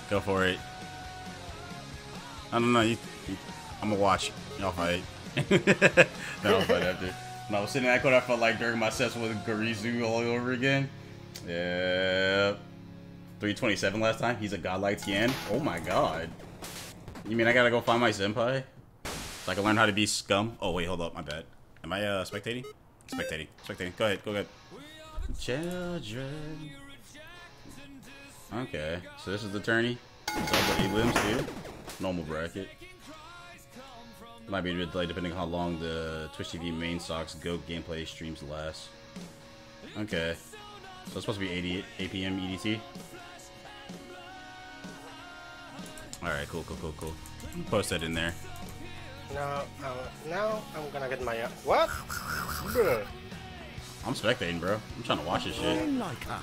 go for it. I don't know. You, you, I'm gonna watch y'all fight. no, fight after. When I was sitting in that corner, I felt like during my sets with Gurizu all over again. Yeah. 327 last time. He's a godlike Tian. Oh my god. You mean I gotta go find my senpai? So I can learn how to be scum? Oh wait, hold up, my bad. Am I uh spectating? Spectating. Spectating. Go ahead, go ahead. Children. Okay, so this is the tourney. Got eight limbs too. Normal bracket. Might be a bit delayed depending on how long the Twitch TV main socks GOAT gameplay streams last. Okay. So it's supposed to be 8, 8 p.m. EDT. Alright, cool, cool, cool, cool. Post that in there. Now, uh, now I'm gonna get my uh, what? Bruh. I'm spectating, bro. I'm trying to watch this shit. Like her.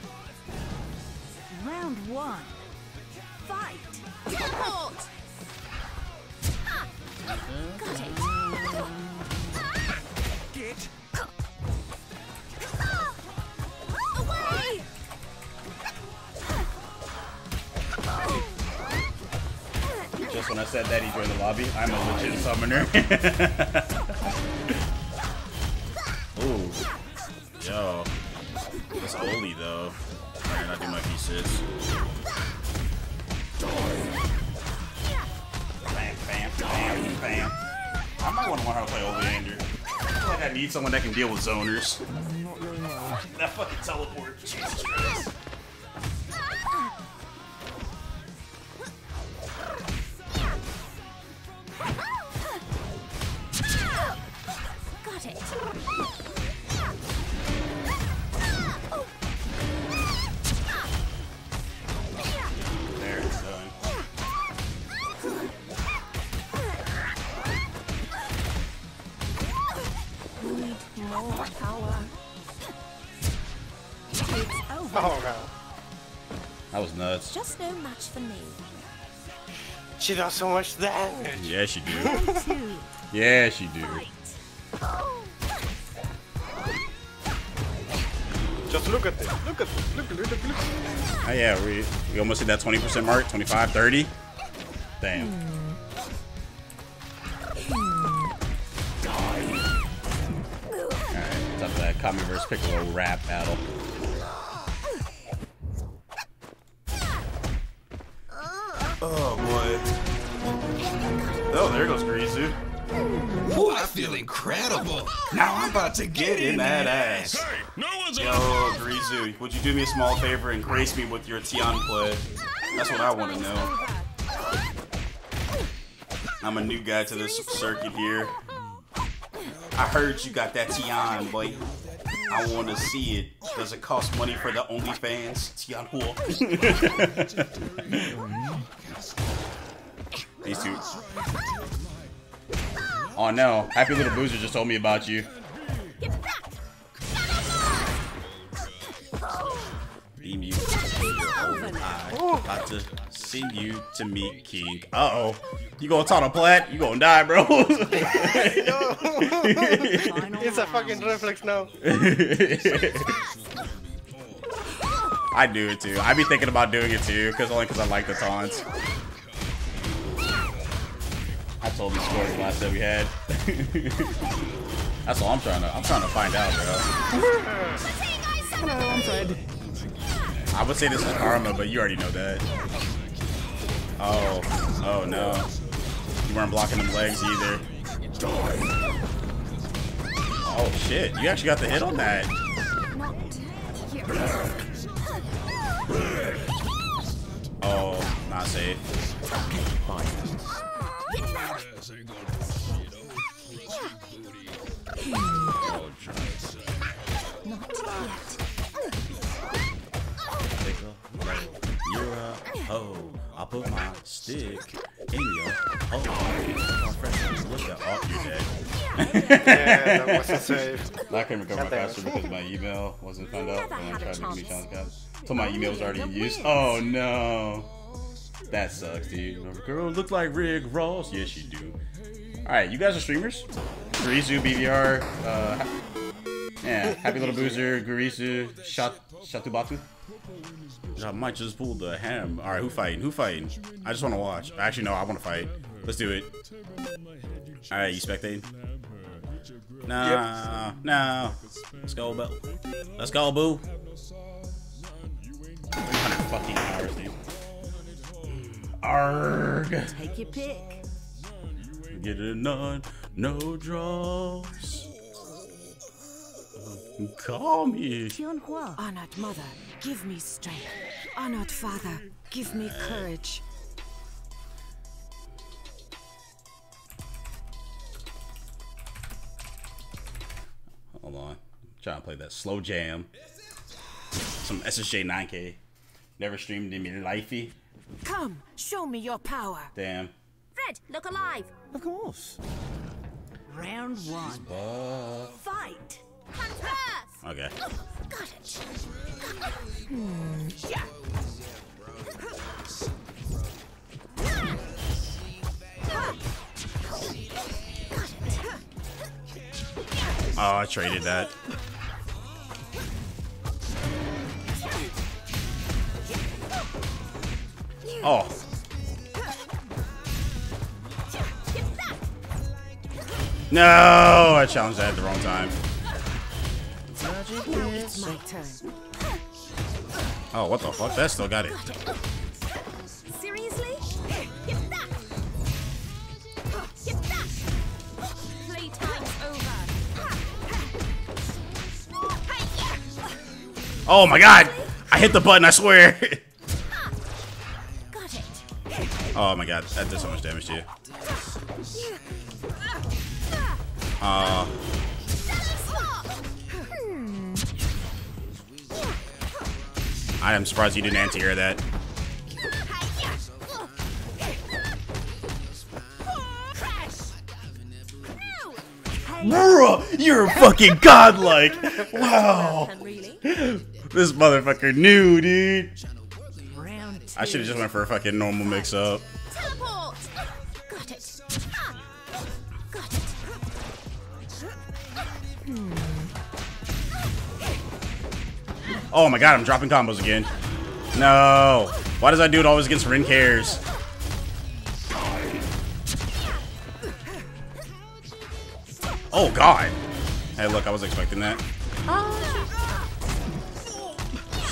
Round one. Fight. Teleport! Just when I said that, he joined the lobby. I'm a legit summoner. Ooh. Yo. It's Oli, though. I do my pieces. I want to learn how to play Oleander. I feel like I need someone that can deal with zoners. That fucking teleport. Jesus Christ. She does so much damage. Yeah, she do. Two. Yeah, she do. Just look at this. Look at this. Look, at look, look, look. Oh yeah, we we almost hit that 20% mark, 25, 30. Damn. Hmm. Alright, time for that Kami vs Piccolo rap battle. There goes Grizu. Ooh, I feel incredible. Now I'm about to get in that ass. Hey, no one's Yo, Grizu, would you do me a small favor and grace me with your Tian play? That's what I want to know. I'm a new guy to this circuit here. I heard you got that Tian, boy. I want to see it. Does it cost money for the OnlyFans? Tianhuo. These two. Oh no, Happy Little Boozer just told me about you. Beam you. I got to send you to meet King. Uh oh. You gonna talk to Plat? You gonna die, bro. It's a fucking reflex now. I do it too. I be thinking about doing it too, cause only cause I like the taunts. I told the last set we had. That's all I'm trying to. I'm trying to find out, bro. Hello, I'm Fred. I would say this is karma, but you already know that. Oh, oh no. You weren't blocking them legs either. Oh shit, you actually got the hit on that. Oh, not safe. Put my stick in your oh, my friend, look at you dead. I couldn't recover my password because my email wasn't found out. And I tried to make me challenge card. So my email was already in use. Oh no. That sucks, dude. Girl, look like Rick Ross. Yes, you do. Alright, you guys are streamers? Gurizu, BVR, uh, yeah, Happy Little Boozer, Gurizu, Shat, Shattubatu. I might just pull the ham. Alright, who fighting? Who fighting? I just want to watch. Actually, no, I want to fight. Let's do it. Alright, you spectating? No, no. Let's go, Bell. Let's go, Boo. Arg. Take your pick. Get it none, no draws. Call me. Tianhuo. Honored mother, give me strength. Honored father, give me courage. Hold on. I'm trying to play that slow jam. Some SSJ 9K. Never streamed in my lifey. Come, show me your power. Damn. Fred, look alive. Of course. Round one. Fight. Hunters. Okay. Got it. Hmm, yeah. Oh, I traded that. Oh. No, I challenged that at the wrong time. It's my turn. Oh, what the fuck? That still got it. Seriously? Get that. Get that. Playtime's over. Oh my god! I hit the button, I swear! Got it. oh my god, that did so much damage to you. Uh, I am surprised you didn't anti-air that. Bruh, you're fucking godlike! Wow! This motherfucker knew, dude! Round two. I should've just went for a fucking normal mix-up. Teleport. Got it. Got it. Oh my god, I'm dropping combos again. No! Why does I do it always against Rincares? Oh god! Hey, look, I was expecting that. Oh.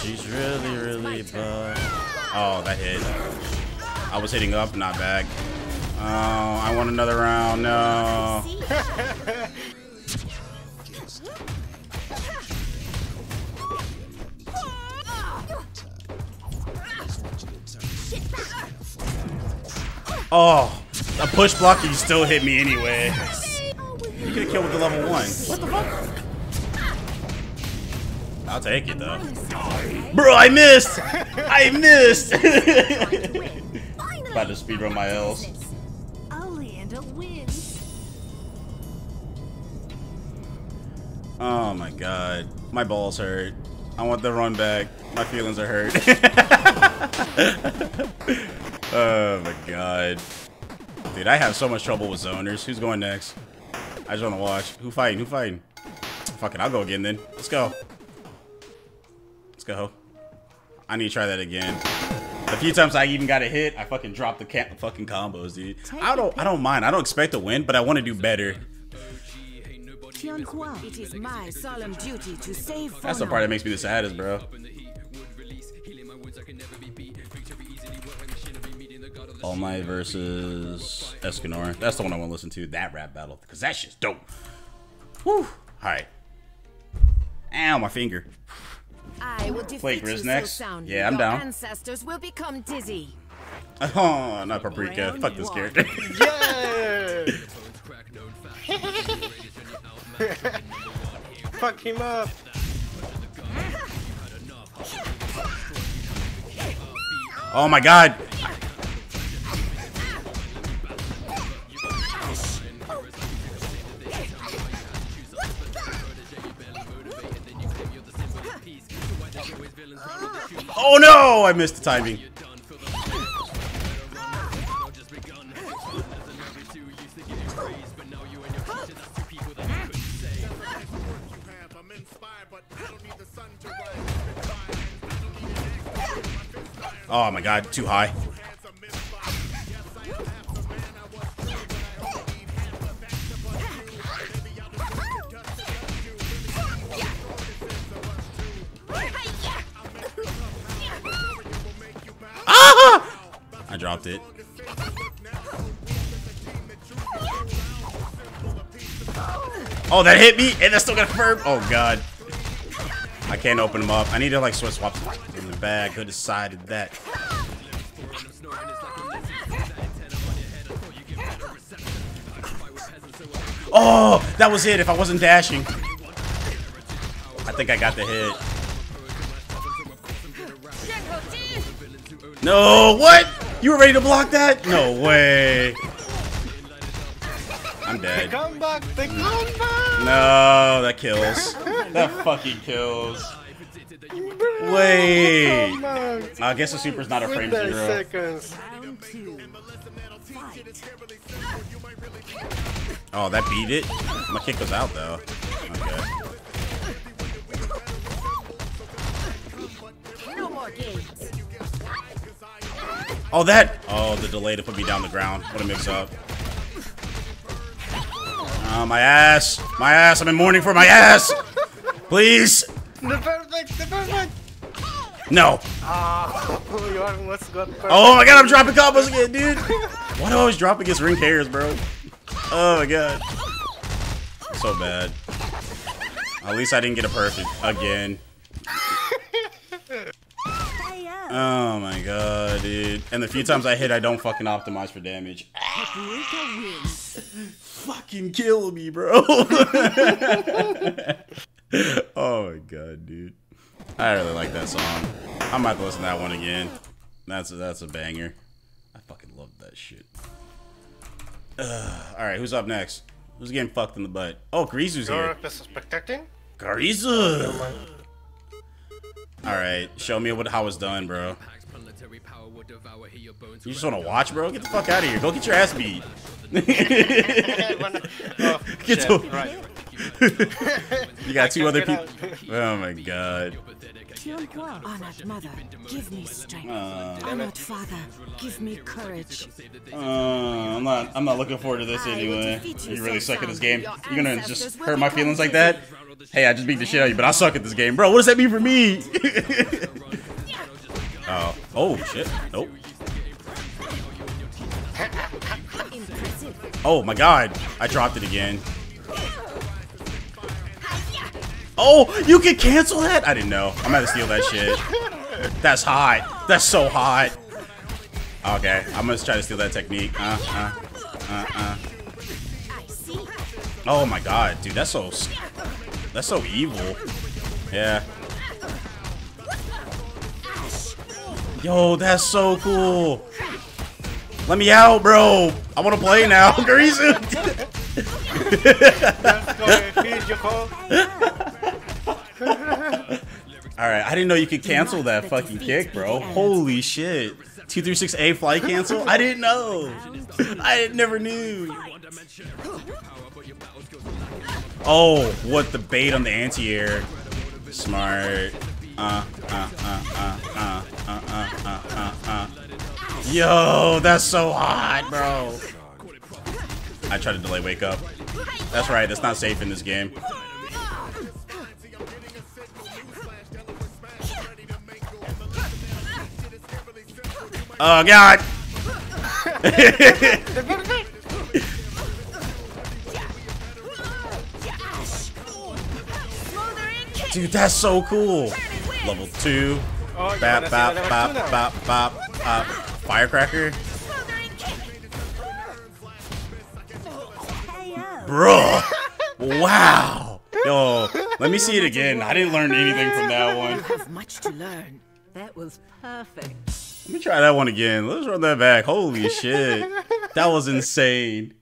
She's really, really bad. Oh, that hit. I was hitting up, not back. Oh, I want another round. No. Oh, a push block, you still hit me anyway. You could have killed with the level one. What the fuck? I'll take it though. Bro, I missed! I missed! About to speedrun my L's. Oh my god. My balls hurt. I want the run back. My feelings are hurt. oh my god. Dude, I have so much trouble with zoners. Who's going next? I just want to watch. Who fighting? Who fighting? Fuck it, I'll go again then. Let's go. Let's go. I need to try that again. A few times I even got a hit, I fucking dropped the ca- fucking combos, dude. I don't, I don't mind. I don't expect to win, but I want to do better. Tianhuo. It is my solemn duty to save That's the Foenum. part that makes me the saddest, bro. All Might versus Escanor. That's the one I want to listen to. That rap battle. Because that shit's dope. Whew. Alright. Ow, my finger. I will defeat Wait, you Grizz so next? soundly, Yeah, I'm your down. ancestors will become dizzy. Oh, not Paprika. Round Fuck this one. character. Yeah! Fuck him up. oh my god. Oh no! I missed the timing. Oh my god, too high. Oh, that hit me, and that still got firm. Oh god. I can't open them up. I need to like switch swap in the bag. Who decided that. Oh, that was it. If I wasn't dashing, I think I got the hit. No, what? You were ready to block that? No way. I'm dead. Come back, they come back. No, that kills. that fucking kills. Wait. I guess the super's not a frame zero. seconds. Oh, that beat it? My kick was out though. Okay. No more games. Oh, that! Oh, the delay to put me down the ground. What a mix up. Oh, my ass! My ass! I'm in mourning for my ass! Please! The perfect, the perfect. No! You almost got perfect. Oh my god, I'm dropping combos again, dude! Why do I always drop against Rincares, bro? Oh my god. So bad. At least I didn't get a perfect again. Oh my god, dude. And the few times I hit, I don't fucking optimize for damage. Fucking kill me, bro. oh my god, dude. I really like that song. I might listen to that one again. That's a, that's a banger. I fucking love that shit. Ugh. All right, who's up next? Who's getting fucked in the butt? Oh, Grizu's You're here. spectating? Grizu. All right, show me what how it's done, bro. You just want to watch, bro? Get the fuck out of here. Go get your ass beat. oh, Get shit, to- right. You got two other people. Oh my god. Tiens? Honored mother, give me strength. Uh, Honored father, give me courage. uh, I'm not. I'm not looking forward to this I anyway. you You really suck at this game. You're gonna just hurt my feelings like that. Hey, I just beat the shit out of you, but I suck at this game, bro. What does that mean for me? oh. Oh shit. Nope. Oh my god. I dropped it again. Oh, you can cancel that? I didn't know. I'm gonna steal that shit. That's hot. That's so hot. Okay, I'm gonna try to steal that technique. Uh, uh, uh, uh. Oh my god, dude, that's so that's so evil. Yeah. Yo, that's so cool. Let me out, bro. I want to play now. All right, I didn't know you could cancel that fucking kick, bro. Holy shit. 236A fly cancel? I didn't know. I never knew. Oh, what the bait on the anti-air. Smart. Uh, uh, uh, uh, uh, uh, uh, uh, uh, uh. Yo, that's so hot, bro. I tried to delay wake up. That's right, that's not safe in this game. Oh god. Dude, that's so cool. Level two. Oh, you Bap wanna see bap Firecracker. Bro. Wow. Yo, let me see it again. I didn't learn anything from that one. You have much to learn. That was perfect. Let me try that one again. Let's run that back. Holy shit. That was insane.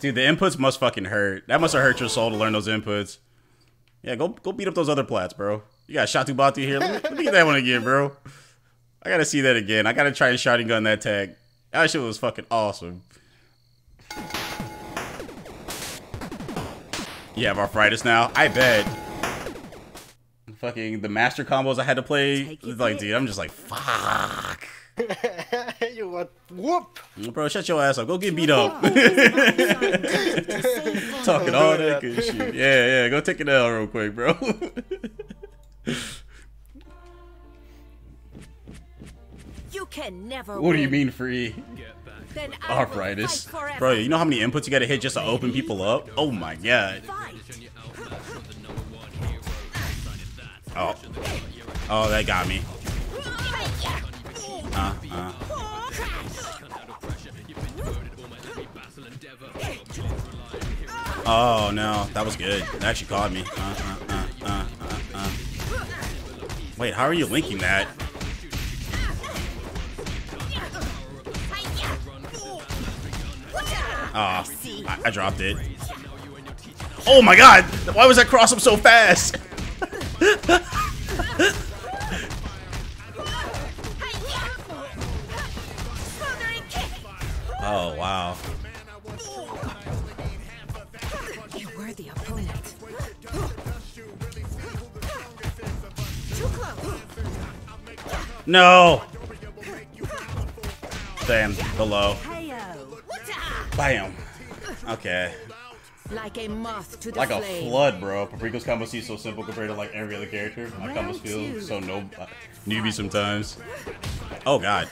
Dude, the inputs must fucking hurt. That must have hurt your soul to learn those inputs. Yeah, go go beat up those other plats, bro. You got Shattubatu here. Let me, let me get that one again, bro. I gotta see that again. I gotta try and shotgun that tag. That shit was fucking awesome. You have arthritis now? I bet. Fucking the master combos I had to play. Like, dude, I'm just like, fuck. you what? Whoop! Bro, shut your ass up. Go get beat up. Talking all that good shit. Yeah, yeah. Go take an L real quick, bro. can never what do you mean free? Then I Arthritis. Bro, you know how many inputs you gotta hit just to open people up? Oh my god. Fight. Oh. Oh, that got me. Uh, uh. Oh no, that was good. That actually caught me. Uh, uh, uh, uh, uh, uh. Wait, how are you linking that? Oh, I, I dropped it. Oh my god! Why was that cross up so fast? Oh wow. You were the opponent. Too close. No! Damn. KO. Bam. Okay. Like a moth to the Like a flame. flood, bro. Paprika's combo is so simple compared to like every other character. My combos Round feel two. so no uh, newbie sometimes. Oh god.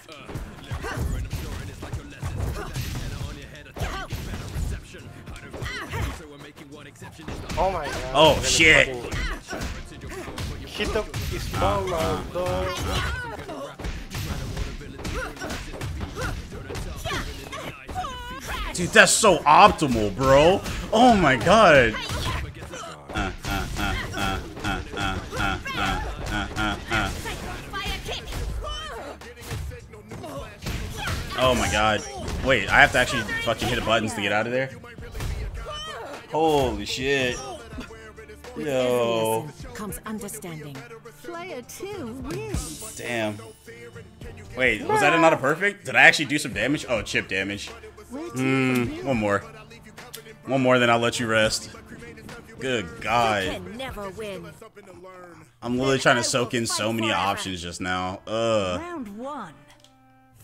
Oh my god. Oh, shit. fucking Hit up his ball, Dude, that's so optimal, bro. Oh my god. Oh my god. Wait, I have to actually fucking hit the buttons to get out of there? Holy shit. Yo. Comes understanding. Player two wins. Damn. Wait, was that another perfect? Did I actually do some damage? Oh, chip damage. We're Hmm, one more. One more, then I'll let you rest. Good You God. can never win. I'm literally trying to soak in so many options just now. Ugh. Round one.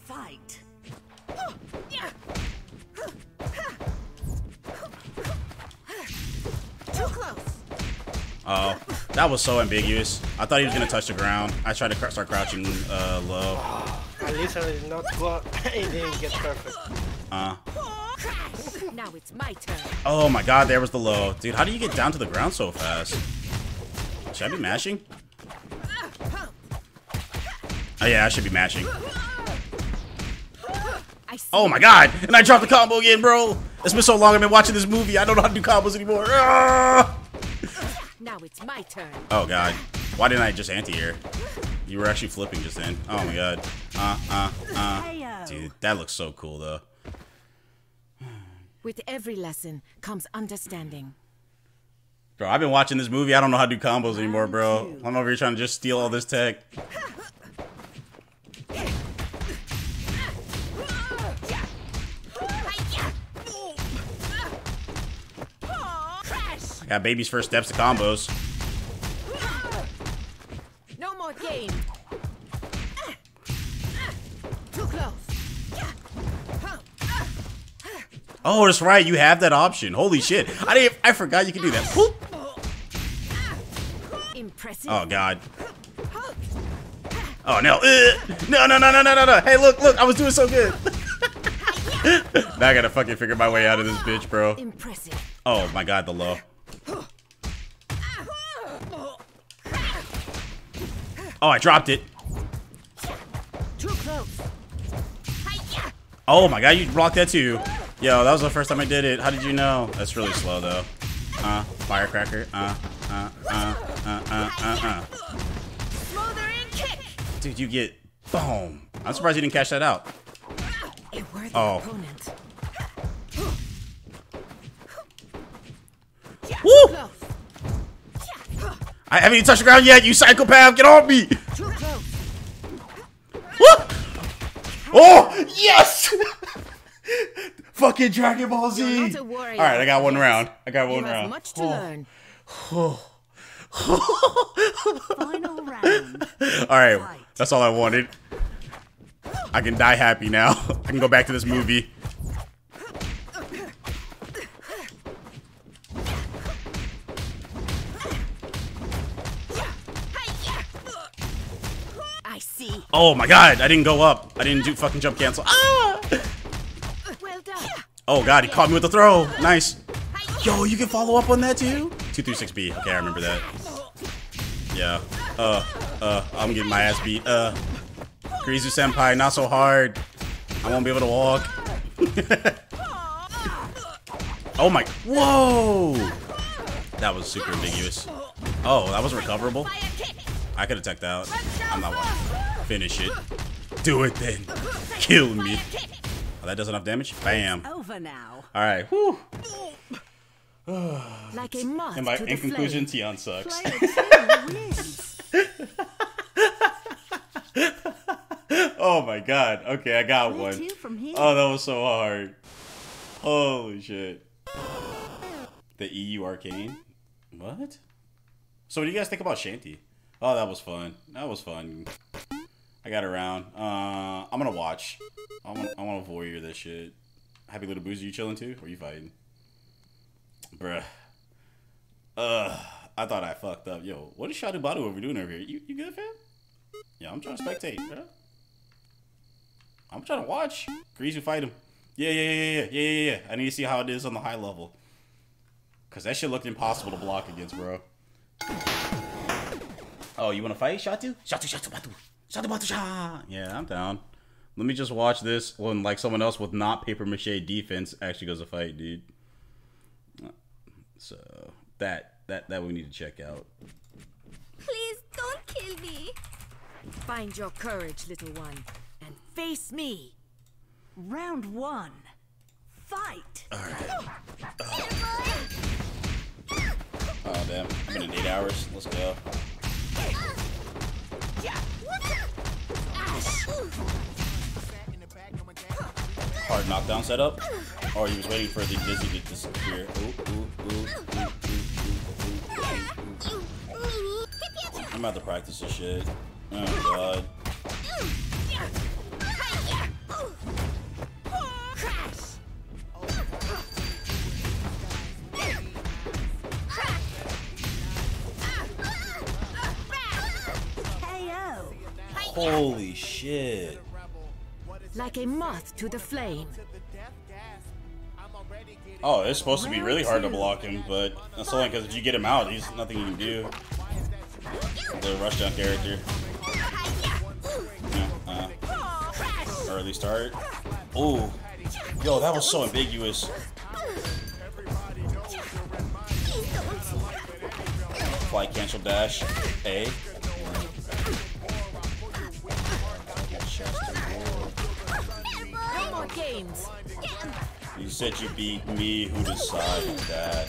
Fight. Too close. Oh, that was so ambiguous. I thought he was gonna touch the ground. I tried to cr- start crouching uh, low. At least I did not go. It didn't get perfect. Uh. Now it's my turn. Oh my God, there was the low. Dude, how do you get down to the ground so fast? Should I be mashing? Oh yeah, I should be mashing. Oh my God, and I dropped the combo again, bro. It's been so long I've been watching this movie. I don't know how to do combos anymore. Ah! Now it's my turn. Oh God, why didn't I just anti-air? You were actually flipping just then. Oh my God. Uh, uh, uh. Dude, that looks so cool though. With every lesson comes understanding. Bro, I've been watching this movie. I don't know how to do combos anymore, bro. I'm over here trying to just steal all this tech. I got baby's first steps to combos. No more game. Oh, that's right. You have that option. Holy shit. I didn't. I forgot you could do that. Whoop. Impressive. Oh God. Oh no. Ugh. No, no, no, no, no, no, no. Hey, look, look. I was doing so good. now I gotta fucking figure my way out of this bitch, bro. Impressive. Oh my God, the low. Oh, I dropped it. Too close. Oh my God, you blocked that too. Yo, that was the first time I did it. How did you know? That's really slow though. Uh, firecracker. Uh, uh, uh, uh, uh, uh, uh. Dude, you get boom. I'm surprised you didn't cash that out. Oh. opponent. Woo! I haven't even touched the ground yet, you psychopath! Get off me! Oh, yes! Fucking Dragon Ball Z! You're not a warrior. Alright, I got one round. I got one round. much to Oh. learn. Final round. Alright, that's all I wanted. I can die happy now. I can go back to this movie. I see. Oh my god, I didn't go up. I didn't do fucking jump cancel. Ah! Oh god, he caught me with the throw. Nice. Yo, you can follow up on that too? 236B. Okay, I remember that. Yeah. Uh, uh, I'm getting my ass beat. Uh, Gurizu Senpai, not so hard. I won't be able to walk. oh my. Whoa! That was super ambiguous. Oh, that was recoverable? I could have teched out. I'm not watching. Finish it. Do it then. Kill me. Oh, that does enough damage? Bam. Over now. Alright, whew. Like a moth In, my, to the in conclusion, flame. Tian sucks. Player two wins. oh my god. Okay, I got Play one. from here. Oh, that was so hard. Holy shit. The EU Arcane? What? So what do you guys think about Shanty? Oh, that was fun. That was fun. I got around. Uh, I'm gonna watch. I want. I want to voyeur this shit. Happy little boozer, you chilling too? Or you fighting? Bruh. Uh, I thought I fucked up. Yo, what is Shattubatu over doing over here? You, you good, fam? Yeah, I'm trying to spectate, bro. I'm trying to watch. Greasy fight him. Yeah, yeah, yeah, yeah, yeah, yeah, yeah. I need to see how it is on the high level. Cause that shit looked impossible to block against, bro. Oh, you wanna fight, Shatu? Shatu, Shatu, Batu. Shatu, Batu, Sha. Yeah, I'm down. Let me just watch this when like someone else with not paper mache defense actually goes to fight, dude. So that that that we need to check out. Please don't kill me. Find your courage, little one, and face me. Round one. Fight. All right. Oh damn, I'm in eight hours. Let's go. Hard knockdown setup. Or he was waiting for the dizzy to disappear. I'm about to practice this shit. Oh god. Holy shit. Like a moth to the flame. Oh, it's supposed to be really hard to block him, but that's only because if you get him out, he's nothing you can do. The rushdown character. Yeah, uh, early start. Ooh. Yo, that was so ambiguous. Fly cancel dash. A. Games. You said you beat me. Who decided that?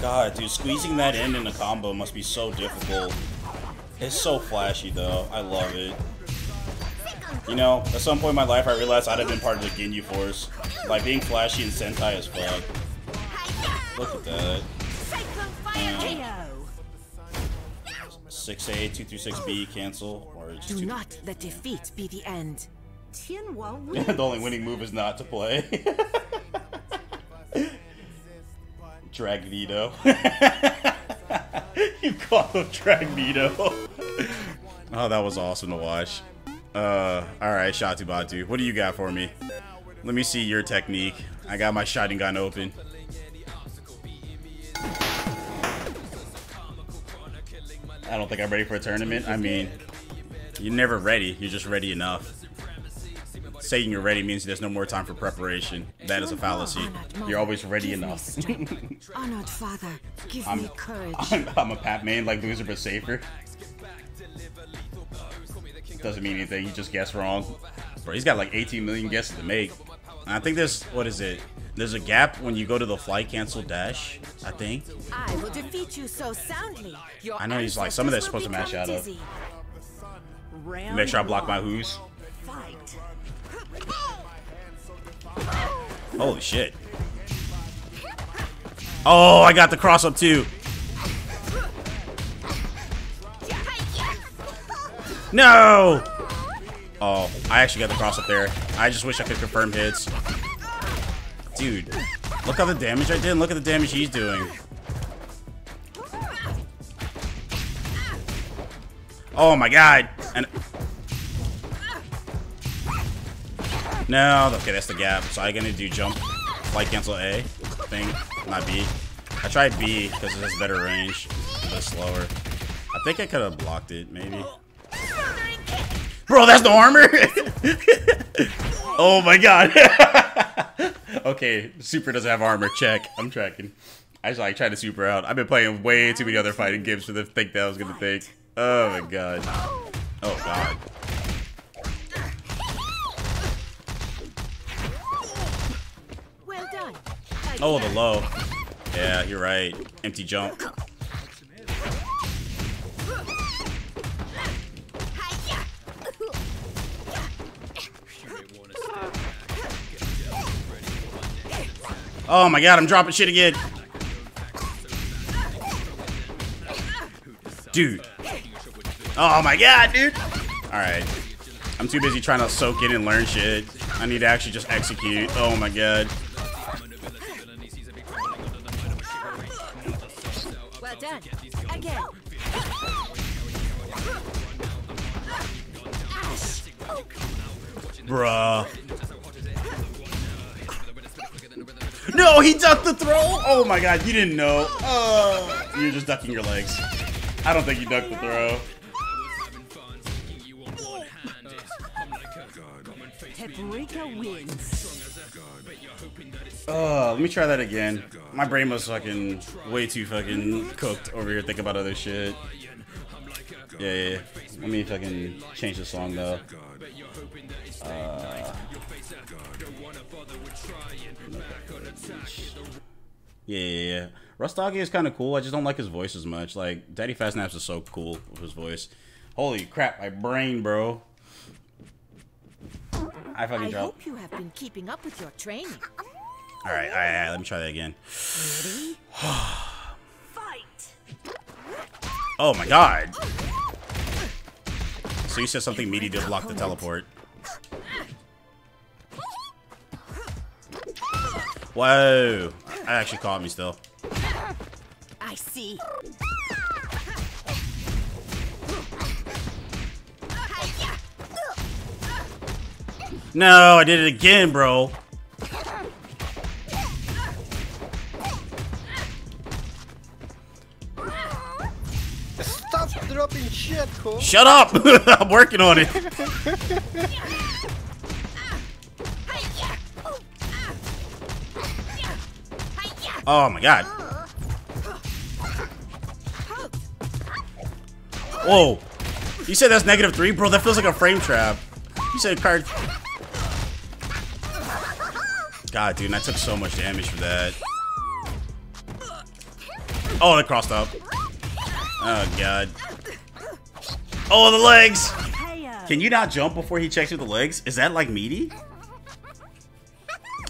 God, dude, squeezing that in in a combo must be so difficult. It's so flashy, though. I love it. You know, at some point in my life, I realized I'd have been part of the Ginyu Force. Like, being flashy and Sentai as fuck. Look at that. KO. 6A, 236B, cancel. Or just Do not let defeat be the end. The only winning move is not to play. Drag Vito. you call him Drag Vito. oh, that was awesome to watch. Uh, alright, Shatu Batu. What do you got for me? Let me see your technique. I got my shotting gun open. I don't think I'm ready for a tournament. I mean, you're never ready. You're just ready enough. Saying you're ready means there's no more time for preparation. That is a fallacy. You're always ready enough. Honored father, give I'm- me courage. I'm, I'm a Pat man like loser but safer. Doesn't mean anything. You just guess wrong. Bro, he's got like 18 million guesses to make. And I think there's what is it? There's a gap when you go to the fly cancel dash. I think. I will defeat you so soundly. Your I know he's like- some of that's supposed to match out of. Make sure I block my who's. Holy shit. Oh, I got the cross up too. No! Oh, I actually got the cross up there. I just wish I could confirm hits. Dude, look how the damage I did and look at the damage he's doing. Oh my god. And No, okay, that's the gap. So I gonna do jump, flight cancel A, thing, not B. I tried B because it has better range, but slower. I think I could have blocked it, maybe. Bro, that's the armor. oh my god. okay, super doesn't have armor. Check. I'm tracking. I just like tried to super out. I've been playing way too many other fighting games for the think that I was gonna think. Oh my god. Oh god. Well done. Oh, the low. Yeah, you're right. Empty jump. Oh my god, I'm dropping shit again. Dude. Oh my god, dude. Alright. I'm too busy trying to soak in and learn shit. I need to actually just execute. Oh my god. Well done. Again. Bruh. No, he ducked the throw. Oh my god, you didn't know. Oh, you're just ducking your legs. I don't think you ducked the throw. Paprika wins. Oh, let me try that again. My brain was fucking way too fucking cooked over here thinking about other shit. Yeah, yeah. yeah. Let me fucking change the song though. Uh, yeah, yeah, yeah. Rustagi is kind of cool. I just don't like his voice as much. Like Daddy Fast Naps is so cool with his voice. Holy crap, my brain, bro. I fucking I dropped. hope you have been keeping up with your training. All right, all right, all right. Let me try that again. Ready? Fight. Oh my god. So you said something meaty to block the teleport. Whoa. That actually caught me still. I see. No, I did it again, bro. Stop dropping shit, Cole. Shut up! I'm working on it. Oh my god. Whoa. You said that's negative three? Bro, that feels like a frame trap. You said card. God, dude, I took so much damage for that. Oh, that crossed up. Oh, God. Oh, the legs! Can you not jump before he checks with the legs? Is that like meaty?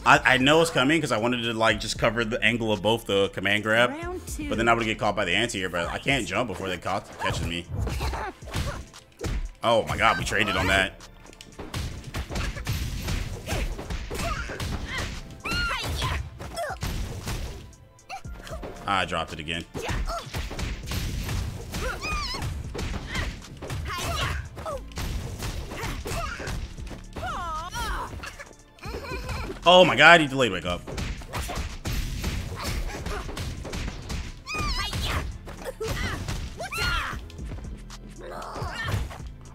I, I know it's coming because I wanted to like just cover the angle of both the command grab, but then I would get caught by the anti-air, but I can't jump before they caught catches me. Oh my god, we traded on that. I dropped it again. Oh my god, he delayed wake up.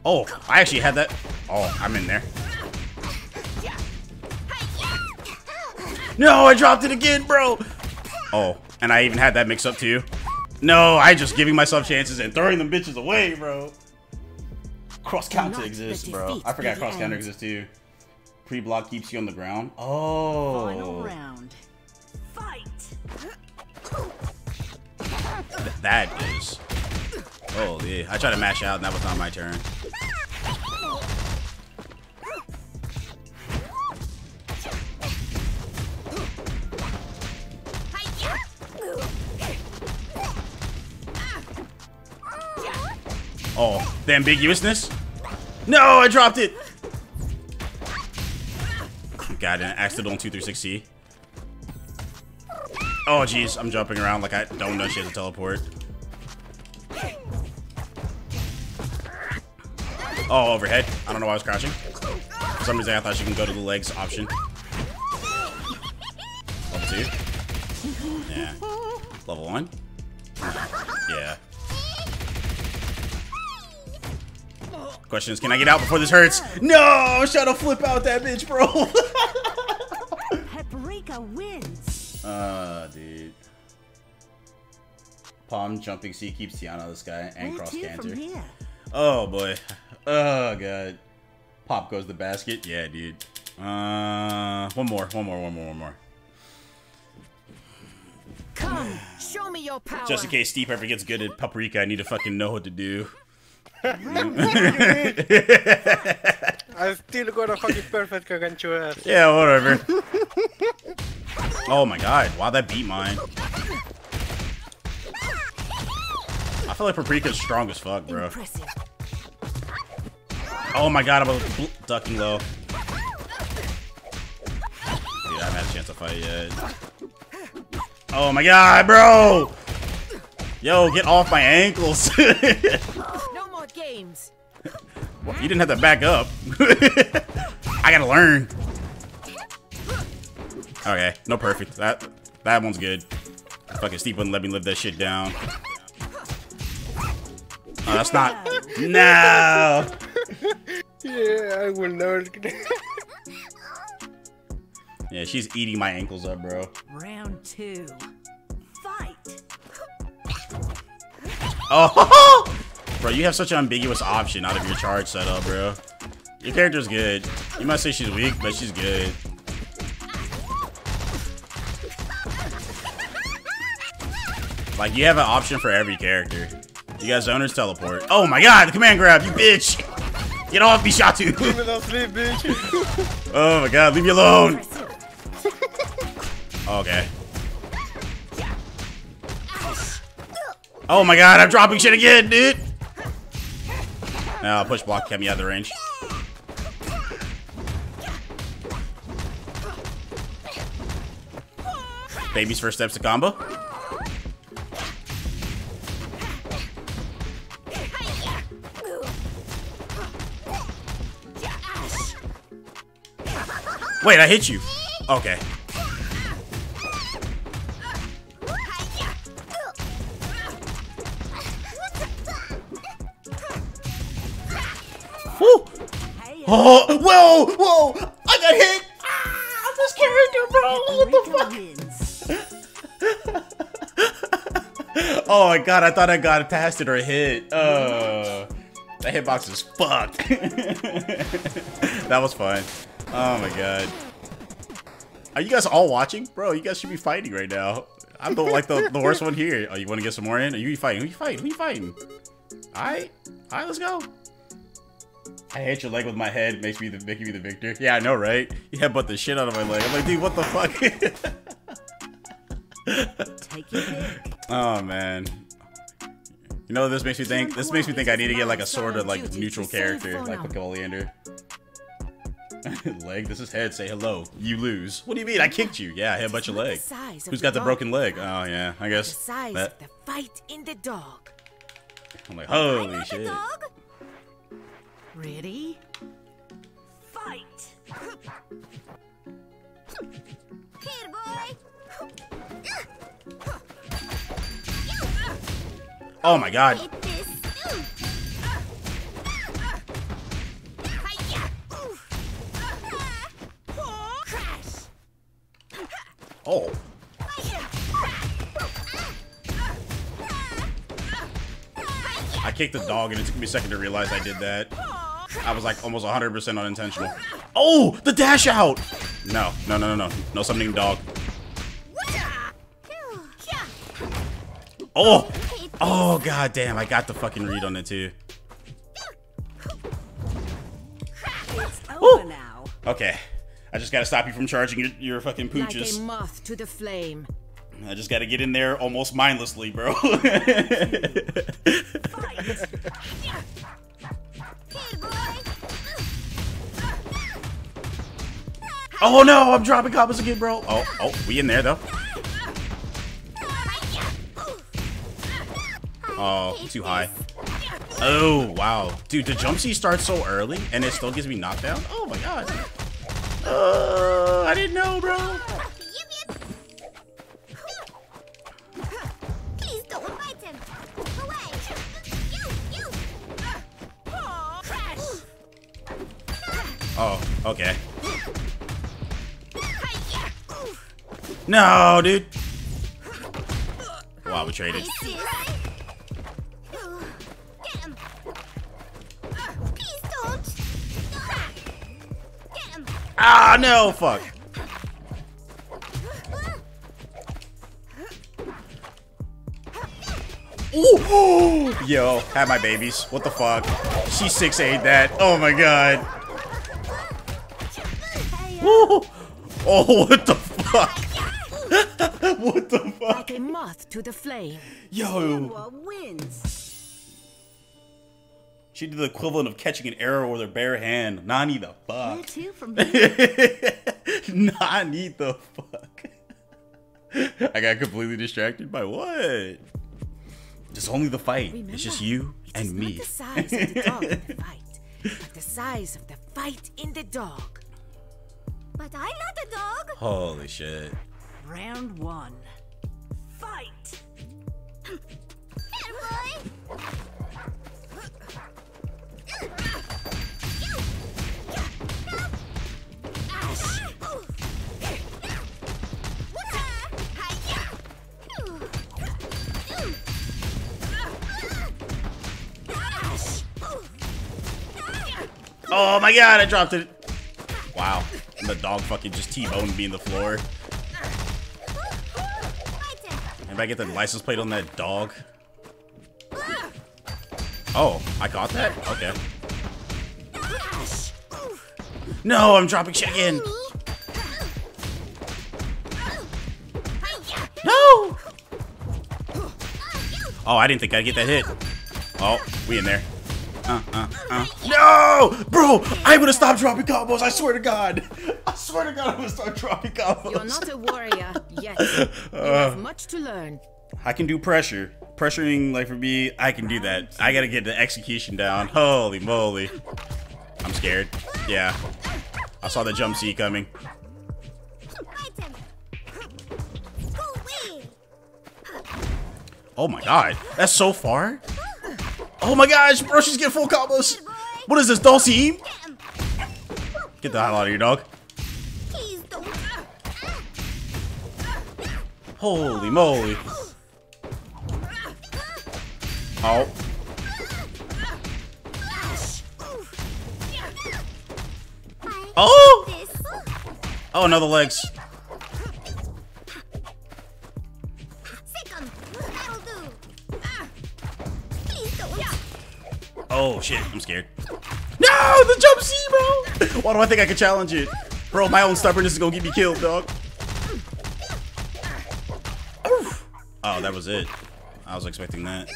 Oh, I actually had that. Oh, I'm in there. No, I dropped it again, bro. Oh, and I even had that mix up too. No, I just giving myself chances and throwing them bitches away, bro. Cross counter exists, bro. I forgot cross counter exists too. Pre-block keeps you on the ground. Oh. Final round. Fight. that is. Oh yeah, I tried to mash out and that was not my turn. Oh, the ambiguousness? No, I dropped it. God, an accidental 236C. Oh, jeez, I'm jumping around like I don't know she has a teleport. Oh, overhead. I don't know why I was crouching. For some reason, I thought she can go to the legs option. Level two. Yeah. Level one. Yeah. Question is, can I get out before this hurts? No! To flip out that bitch, bro. Pom jumping C keeps Tiana this guy and Where cross to from cancer. Oh boy. Oh god. Pop goes the basket. Yeah, dude. Uh, one more, one more, one more, one more. Come, show me your power. Just in case Steve ever gets good at paprika, I need to fucking know what to do. I'm still gonna fucking perfect against your ass. Yeah, whatever. oh my god, wow, that beat mine. I feel like paprika's strong as fuck, bro. Impressive. Oh my god, I'm ducking low. Dude, I haven't had a chance to fight yet. Oh my god, bro! Yo, get off my ankles. No more games. you didn't have to back up. I gotta learn. Okay, no perfect. That that one's good. Fucking Steve wouldn't let me live that shit down. Oh, that's not. No. Yeah, I will never. Yeah, she's eating my ankles up, bro. Round two. Fight. Oh, bro, you have such an ambiguous option out of your charge setup, bro. Your character's good. You might say she's weak, but she's good. Like, you have an option for every character. You got owners teleport. Oh my god, the command grab, you bitch! Get off me, Shatu! Give me that sleep, bitch. oh my god, leave me alone! Okay. Oh my god, I'm dropping shit again, dude! Now, push block kept me out of the range. Baby's first steps to combo. Wait, I hit you. Okay. Woo! Oh, whoa, whoa! I got hit! Ah, this character, bro! What the fuck? Oh my god, I thought I got past it or hit. Uh, that hitbox is fucked. that was fun. Oh my god. Are you guys all watching? Bro, you guys should be fighting right now. I'm the like the, the worst one here. Oh, you want to get some more in? Are you fighting? Who you fighting? Who you fighting? Alright. Alright, let's go. I hit your leg with my head, makes me the making me the victor. Yeah, I know, right? You headbutt the shit out of my leg. I'm like, dude, what the fuck? Take your pick. Oh man. You know this makes me think this makes me think I need to get like a sort of like neutral character, like with Oleander. leg, this is head, say hello. You lose. What do you mean? I kicked you. Yeah, I hit a bunch of not the leg. size of Who's the got the dog. broken leg? Oh yeah, I The guess. size That, of the fight in the dog. I'm like, holy shit. Ready? Fight. Here, boy. Oh my god. Oh. I kicked the dog and it took me a second to realize I did that. I was like almost 100% unintentional. Oh, the dash out. No, no, no, no, no. No summoning dog. Oh, oh, god damn. I got the fucking read on it too. Over now. Okay. I just gotta stop you from charging your, your fucking Like a moth to the flame. I just gotta get in there almost mindlessly, bro. oh no, I'm dropping combos again, bro. Oh, oh, we in there though. Oh, too high. Oh, wow. Dude, the jump C starts so early and it still gives me knockdown? Oh my god. Uh, I didn't know, bro. Please don't fight him. Away. You, you. Oh, okay. No, dude. Wow, we traded. Ah, no, fuck. Ooh, yo, had my babies. What the fuck? She 6'8 that. Oh my god. Ooh. Oh, what the fuck? what the fuck? Like a moth to the flame. Yo. What wins? She did the equivalent of catching an arrow with her bare hand. Nani the Where fuck? to from Nani the fuck? I got completely distracted by what? It's only the fight. it's just you and me. Not the size of the dog in the fight, but the size of the fight in the dog. But I'm not a dog. Holy shit. Round one. Fight! Here, boy. Oh my god, I dropped it. Wow. And the dog fucking just T-boned me in the floor. If I get the license plate on that dog. Oh, I got that? Okay. No, I'm dropping shit again. No! Oh, I didn't think I'd get that hit. Oh, we in there. Uh, uh, uh. No! Bro, I'm gonna stop dropping combos, I swear to God. I swear to God, I'm gonna start dropping combos. You're not a warrior yet. You have much to learn. I can do pressure. Pressuring, like for me, I can do that. I gotta get the execution down. Holy moly. I'm scared. Yeah. I saw the jump C coming. Fight him. Go away. Oh my god. That's so far? Oh my gosh, bro, she's getting full combos. What is this, Dulcie? Get the hell out of here, dog. Holy moly. Oh. Oh! Oh, no, the legs. Oh shit, I'm scared. No, the jump C, bro. Why do I think I can challenge it? Bro, my own stubbornness is gonna get me killed, dog. Oof. Oh, that was it. I was expecting that.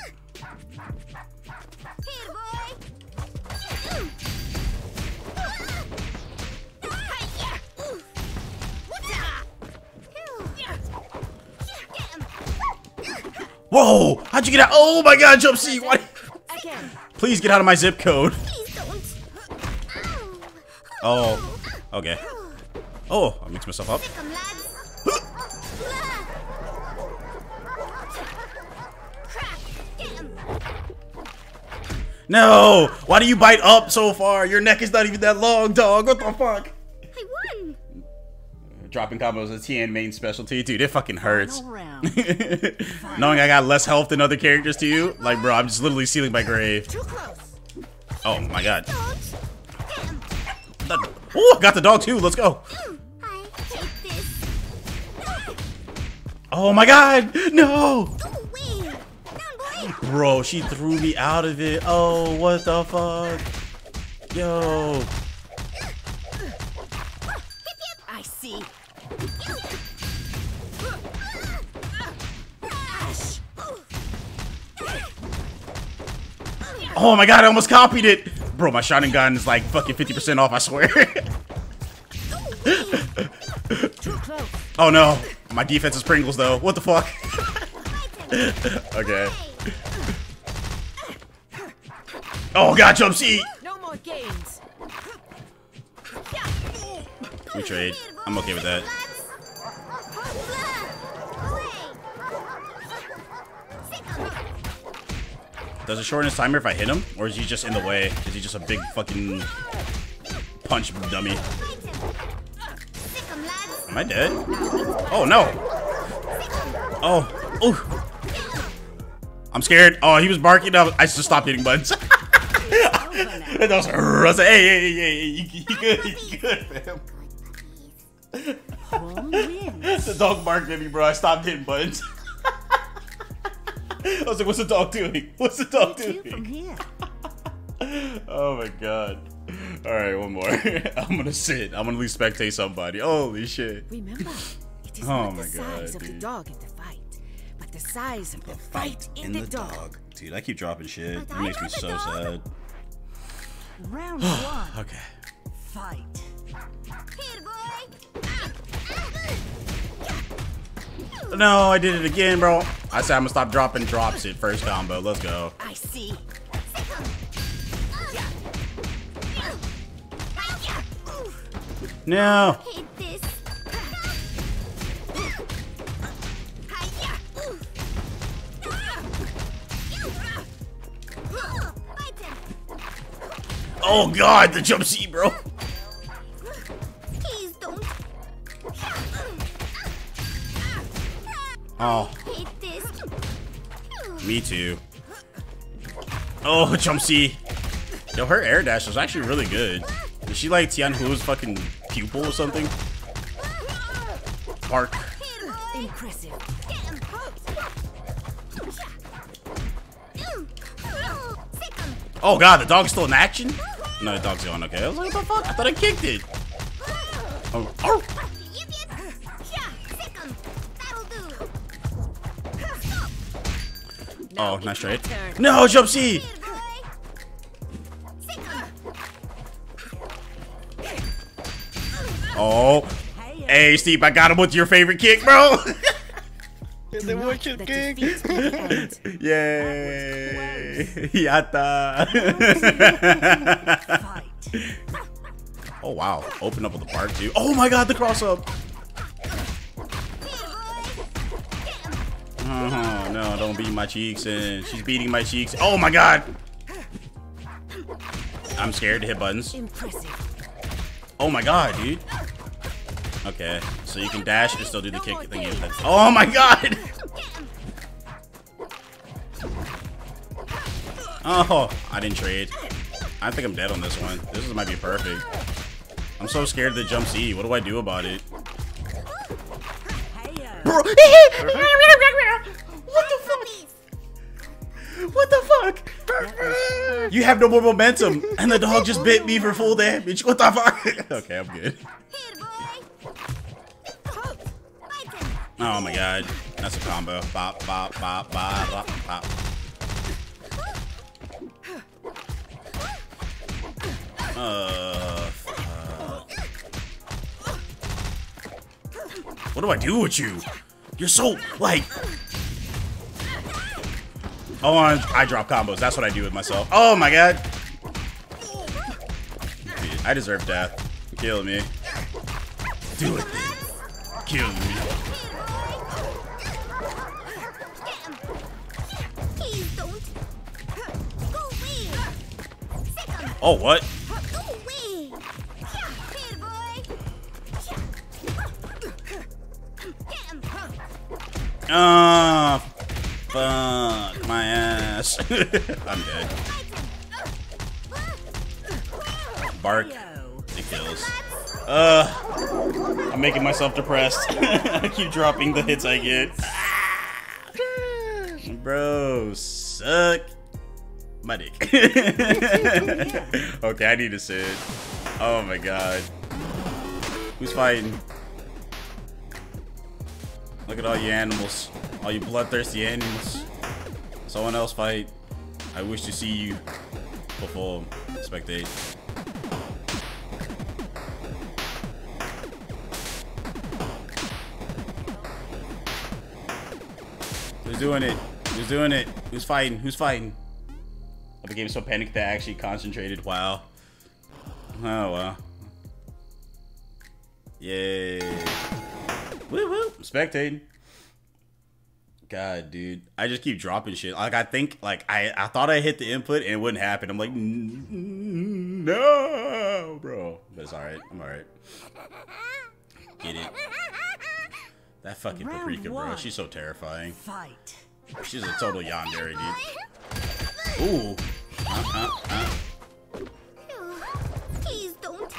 Whoa! How'd you get out? Oh my god, jump C! Why? Please get out of my zip code. Oh, okay. Oh, I mixed myself up. Come, lads. Crap. Get him. No! Why do you bite up so far? Your neck is not even that long, dog. What the fuck? Dropping combos is Tian main specialty. Dude, it fucking hurts. Knowing I got less health than other characters to you, like, bro, I'm just literally sealing my grave. Oh my god. Don't. Get him. The- Oh, got the dog too. Let's go. This. Oh my god. No. Go away. Down, boy. Bro, she threw me out of it. Oh, what the fuck? Yo. Oh my god, I almost copied it. Bro, my shotgun gun is like fucking 50% off, I swear. Oh no. My defense is Pringles though. What the fuck? okay. Oh god, jump seat. No more games. We trade. I'm okay with that. Does it shorten his timer if I hit him? Or is he just in the way? Is he just a big fucking punch dummy? Am I dead? Oh no! Oh, oh! I'm scared. Oh, he was barking up. I just stopped hitting buttons. and I was like, I hey, hey, hey, you, you good, you good, fam. The dog barked at me, bro. I stopped hitting buttons. I was like, what's the dog doing? What's the dog Two from doing? here. Oh my god. Alright, one more. I'm gonna sit. I'm gonna at least spectate somebody. Holy shit. Remember, it is Oh not my the God, size of the dog in the fight, but the size of the, fight in, the, dog. Dude, I keep dropping shit. It I makes me so dog. sad. Round one. Okay. Fight. Here, boy. Ah, ah. No, I did it again, bro. I said I'm gonna stop dropping drops it first combo. Let's go. I see. No. Oh god, the jump seat, bro. Oh, me too. Oh, jump. Yo, her air dash was actually really good. Is she like Tianhuo's fucking pupil or something? Park. Impressive. Oh god, the dog's still in action? No, the dog's gone. Okay, I was like, what the fuck? I thought I kicked it. Oh, oh. Oh, nice trade. No, jump C. Oh. Hey, Steve, I got him with your favorite kick, bro. The wicked The king. defeat will end. Yay. Yata. Oh, wow. Open up with the park, too. Oh, my God, the cross Oh, no, don't beat my cheeks and She's beating my cheeks. Oh, my God. I'm scared to hit buttons. Impressive. Oh, my God, dude. Okay, so you can dash and still do the kick thing. Oh, my God. Oh, I didn't trade. I think I'm dead on this one. This might be perfect. I'm so scared of the jump C. What do I do about it? Bro. what the fuck? What the fuck? You have no more momentum, and the dog just bit me for full damage. What the fuck? okay, I'm good. Oh my god, that's a combo. Bop, bop, bop, bop, bop, bop. Uh, What do I do with you? You're so like. Oh, I I drop combos. That's what I do with myself. Oh my god. Dude, I deserve death. Kill me. Do it. Kill me. Oh what? Ah, fuck my ass. I'm dead. Bark. It kills. Uh, I'm making myself depressed. I keep dropping the hits I get. Bro, suck my dick. okay, I need to sit. Oh my god. Who's fighting? Look at all you animals. All you bloodthirsty animals. Someone else fight. I wish to see you perform. Spectate. Who's doing it? Who's doing it? Who's fighting? Who's fighting? Oh, I became so panicked that I actually concentrated. Wow. Oh wow. Yay. Woo woo. Spectating. God, dude. I just keep dropping shit. Like I think like I, I thought I hit the input and it wouldn't happen. I'm like no bro. But it's alright. I'm alright. Get it. That fucking Round paprika, bro. She's so terrifying. Fight. She's a total yandere, dude. Ooh. Uh, uh, uh. Please don't.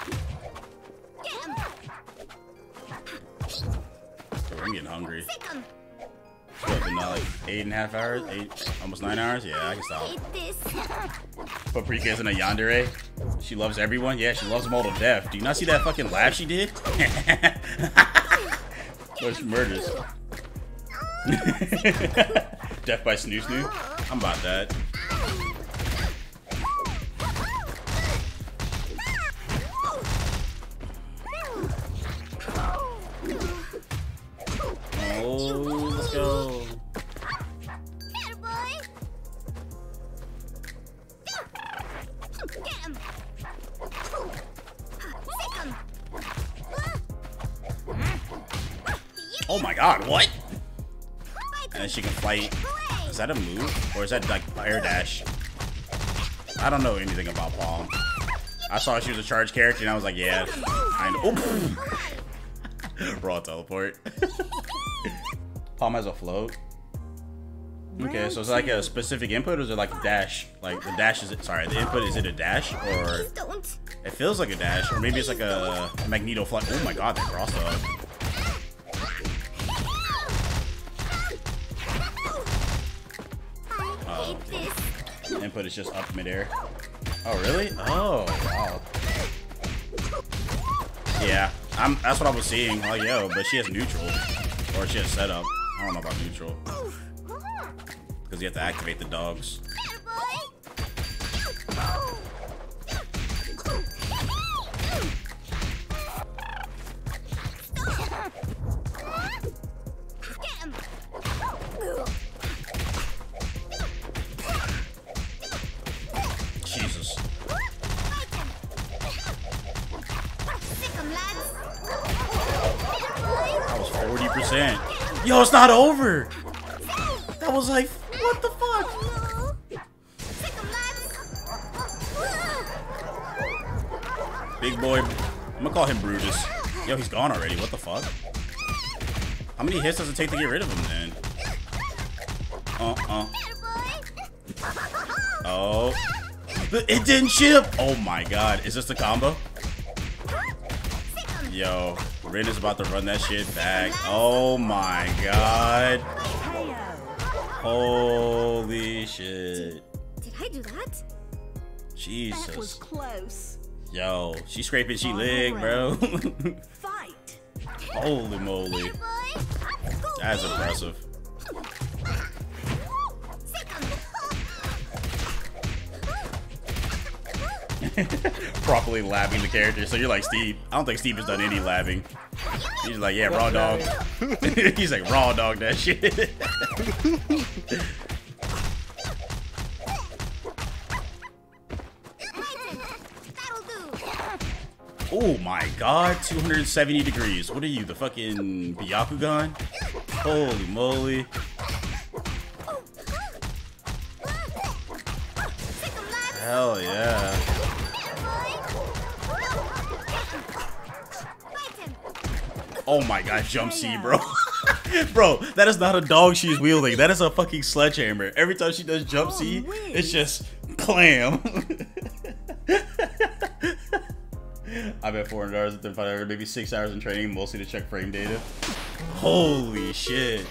I'm getting hungry. What, been like eight and a half hours? Eight, almost nine hours? Yeah, I can stop. Eat this. Paprika isn't a yandere. She loves everyone. Yeah, she loves them all to death. Do you not see that fucking laugh she did? She murders. death by snoo snoo. I'm about that. Fight. Is that a move? Or is that like air dash? I don't know anything about Pom. I saw she was a charge character and I was like, yeah, I know. Oh. Raw teleport. Pom has a float. Okay, so it's like a specific input or is it like a dash? Like the dash is it sorry, the input is it a dash or it feels like a dash, or maybe it's like a magneto fly. Oh my god, that cross up. Input is just up midair. Oh really? Oh wow. Yeah, I'm. That's what I was seeing. Oh yo, but she has neutral, or she has setup. I don't know about neutral because you have to activate the dogs. Not over. That was like, what the fuck? Big boy. I'm gonna call him Brutus. Yo, he's gone already. What the fuck? How many hits does it take to get rid of him then? Uh uh. Oh. It didn't ship! Oh my god. Is this the combo? Yo, Rin is about to run that shit back. Oh my god. Holy shit. Did I do that? Jesus. That was close. Yo, she scraping she leg, bro. Fight. Holy moly. That's impressive. Properly labbing the character. So you're like Steve. I don't think Steve has done any labbing. He's like, yeah, raw dog. He's like, raw dog that shit. Oh my god, 270 degrees. What are you, the fucking Byakugan? Holy moly. Hell yeah. Oh my god, jump C, bro. bro, that is not a dog she's wielding. That is a fucking sledgehammer. Every time she does jump C, oh, it's just clam. I bet four hundred dollars at the five maybe six hours in training, mostly to check frame data. Holy shit!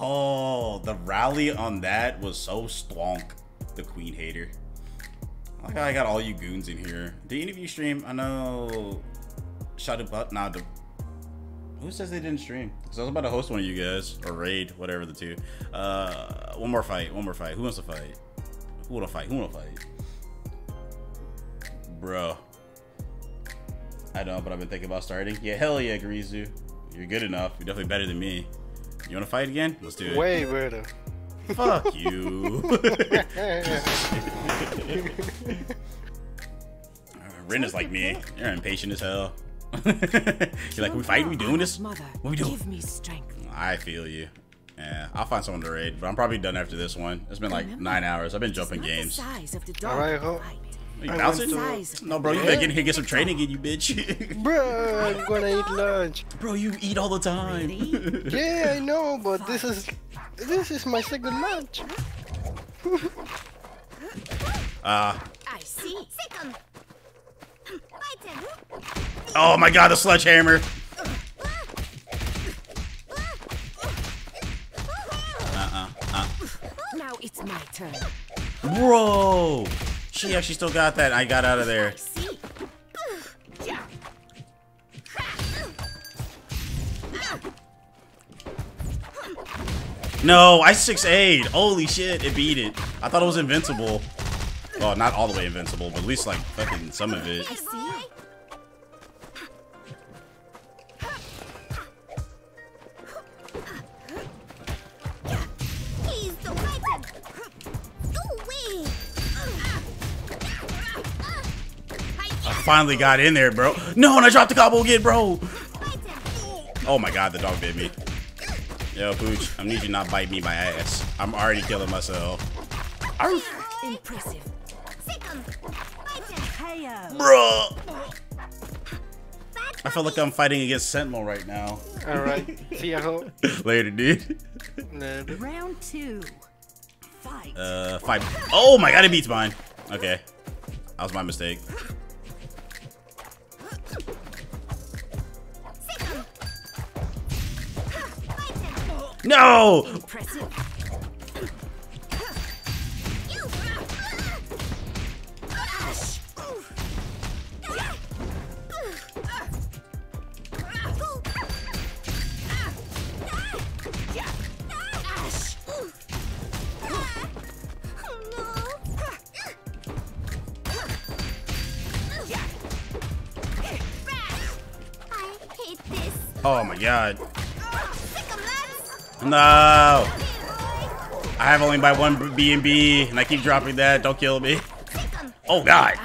Oh, the rally on that was so stonk. The queen hater. Like I got all you goons in here. The interview stream, I know. Shot but nah. The, who says they didn't stream? Because I was about to host one of you guys or raid, whatever the two. Uh, one more fight. One more fight. Who wants to fight? Who wanna fight? Who wanna fight? Bro. I know, but I've been thinking about starting. Yeah, hell yeah, Gurizu. You're good enough. You're definitely better than me. You wanna fight again? Let's do it. Way better. Fuck you. Rin is like me. You're impatient as hell. You're like, we fight? We doing this? Mother, What we doing? give me strength. I feel you. Yeah, I'll find someone to raid, but I'm probably done after this one. It's been like Remember, nine hours. I've been jumping games. The size of the dog Alright, you ho- fight. You I bouncing? want No, bro, you dog better get in here get some training in you, bitch. Bro, I'm gonna eat lunch. bro, you eat all the time. Ready? Yeah, I know, but this is this is my second lunch. Uh, I see. Sick 'em. Bite him. Oh my god, the sledgehammer. Uh-uh, uh-uh. Now it's my turn. Bro, she actually still got that. I got out of there. No, I 6'8". Holy shit, it beat it. I thought it was invincible. Well, not all the way invincible, but at least like fucking some of it. Finally got in there, bro. No, and I dropped the combo again, bro. Oh my god, the dog bit me. Yo, Pooch, I need you not bite me by ass. I'm already killing myself. Arf. Impressive. Sick 'em. Bite him. KO. Bro. I feel like I'm fighting against Sentinel right now. Alright, see ya ho. Later, dude. Round two. Fight. Uh, five. Oh my god, it beats mine. Okay. That was my mistake. No! Impressive. You. Ash. Ash. I hate this. Oh my god. Sick 'em, lads. No! I have only by one B and B, and I keep dropping that. Don't kill me. Oh god.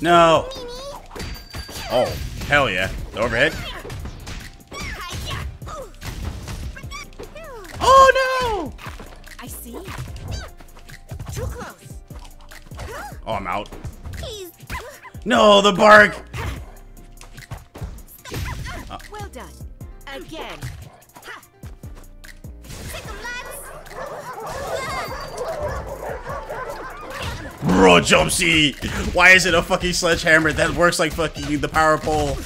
No. Oh, hell yeah. The overhead. Oh no! I see. Too close. Oh, I'm out. Please. No, the bark. Well done. Again. Sick 'em, lads. Bro, jump C. Why is it a fucking sledgehammer that works like fucking the power pole?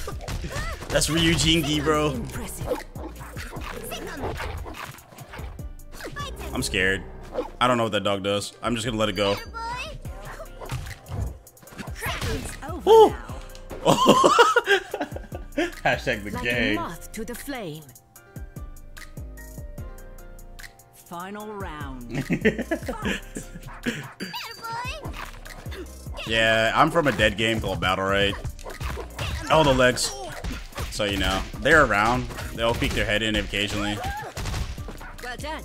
That's Ryu Jingi, bro. Impressive. Sick 'em. Bite him, I'm scared. I don't know what that dog does. I'm just gonna let it go. Now. Hashtag the Like gang. moth to the flame. Final round. Yeah, I'm from a dead game called Battle Raid. Oh, the legs. So you know, they're around. They'll peek their head in occasionally. well done.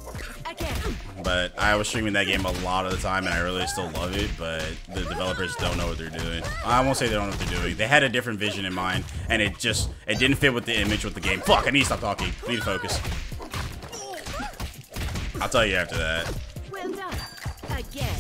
Again. But I was streaming that game a lot of the time, and I really still love it. But the developers don't know what they're doing. I won't say they don't know what they're doing. They had a different vision in mind, and it just it didn't fit with the image with the game. Fuck! I need to stop talking. I need to focus. I'll tell you after that. Well done. Again.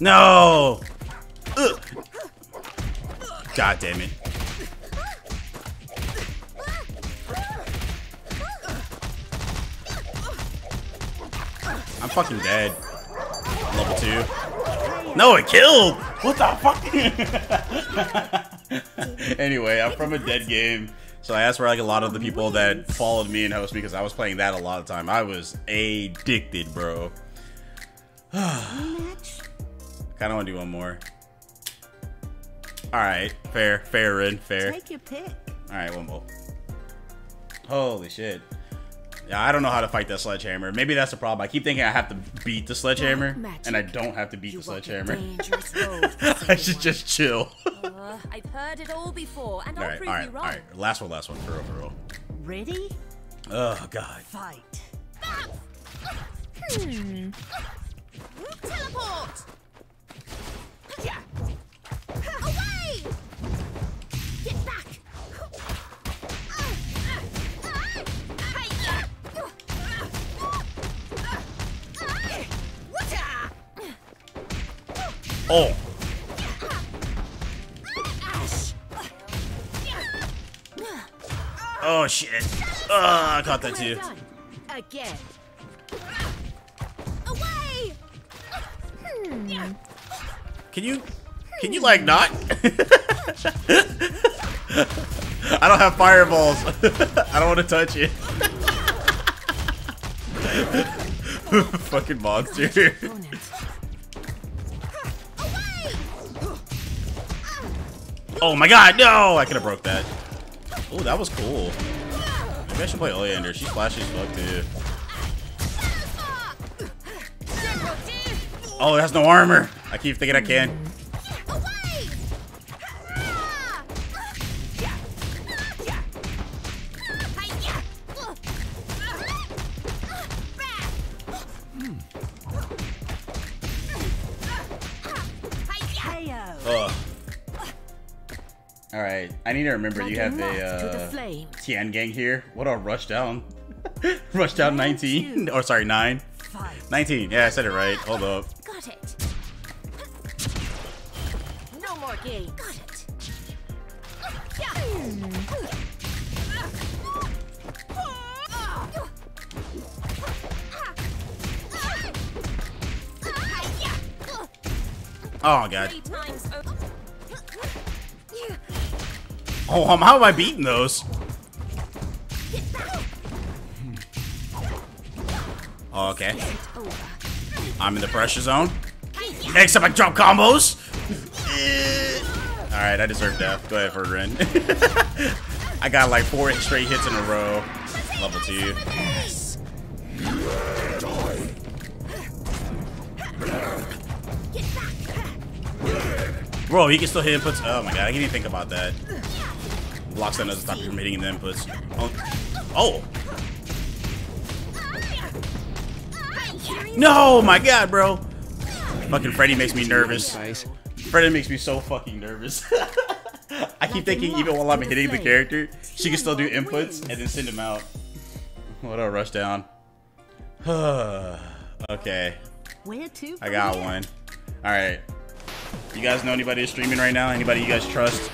No! Ugh. God damn it. I'm fucking dead. Level two. No, it killed! What the fuck? anyway, I'm from a dead game. So I asked for like a lot of the people that followed me and host me because I was playing that a lot of time. I was addicted, bro. Match? Kinda wanna do one more. Alright, fair, fair, Rin, fair. Take your pick. Alright, one more. Holy shit. Yeah, I don't know how to fight that sledgehammer. Maybe that's the problem. I keep thinking I have to beat the sledgehammer, Magic. and I don't have to beat You the sledgehammer. I should just chill. Uh, I've heard it all before, and I'll alright, prove alright, you wrong. alright. Last one, last one, for real, for real. Ready? Oh, God. Fight. Hmm. Teleport! Yeah. Away! Get back! Oh! Oh, shit. Oh, I caught that too. Again. Away! Hmm. Can you, can you like not? I don't have fireballs. I don't want to touch it. Fucking monster. Oh my god, no! I could have broke that. Oh, that was cool. Maybe I should play Oleander. She's flashy as fuck, too. Oh, it has no armor. I keep thinking I can. Away! Ugh. Alright, I need to remember you have a the uh. Tian gang here. What a rush down. rush down 19. Or sorry, 9. Fight. 19. Yeah, I said it right. Hold up. Got it. No more games. Got it. Oh, God. Three times over. Oh, um, how am I beating those? Oh, okay. I'm in the pressure zone. Except I drop combos. Eh. Alright, I deserve death. Go ahead, Ferdinand. I got like four straight hits in a row. Level two. Bro, he can still hit inputs. Oh my god, I didn't even think about that. Blocks that doesn't stop you from hitting the inputs. Oh. oh. No, my god, bro. Fucking Freddy makes me nervous. Freddy makes me so fucking nervous. I keep thinking even while I'm hitting the character, she can still do inputs and then send him out. What a rush down. okay, Where to? I got one. All right. You guys know anybody who's streaming right now? Anybody you guys trust?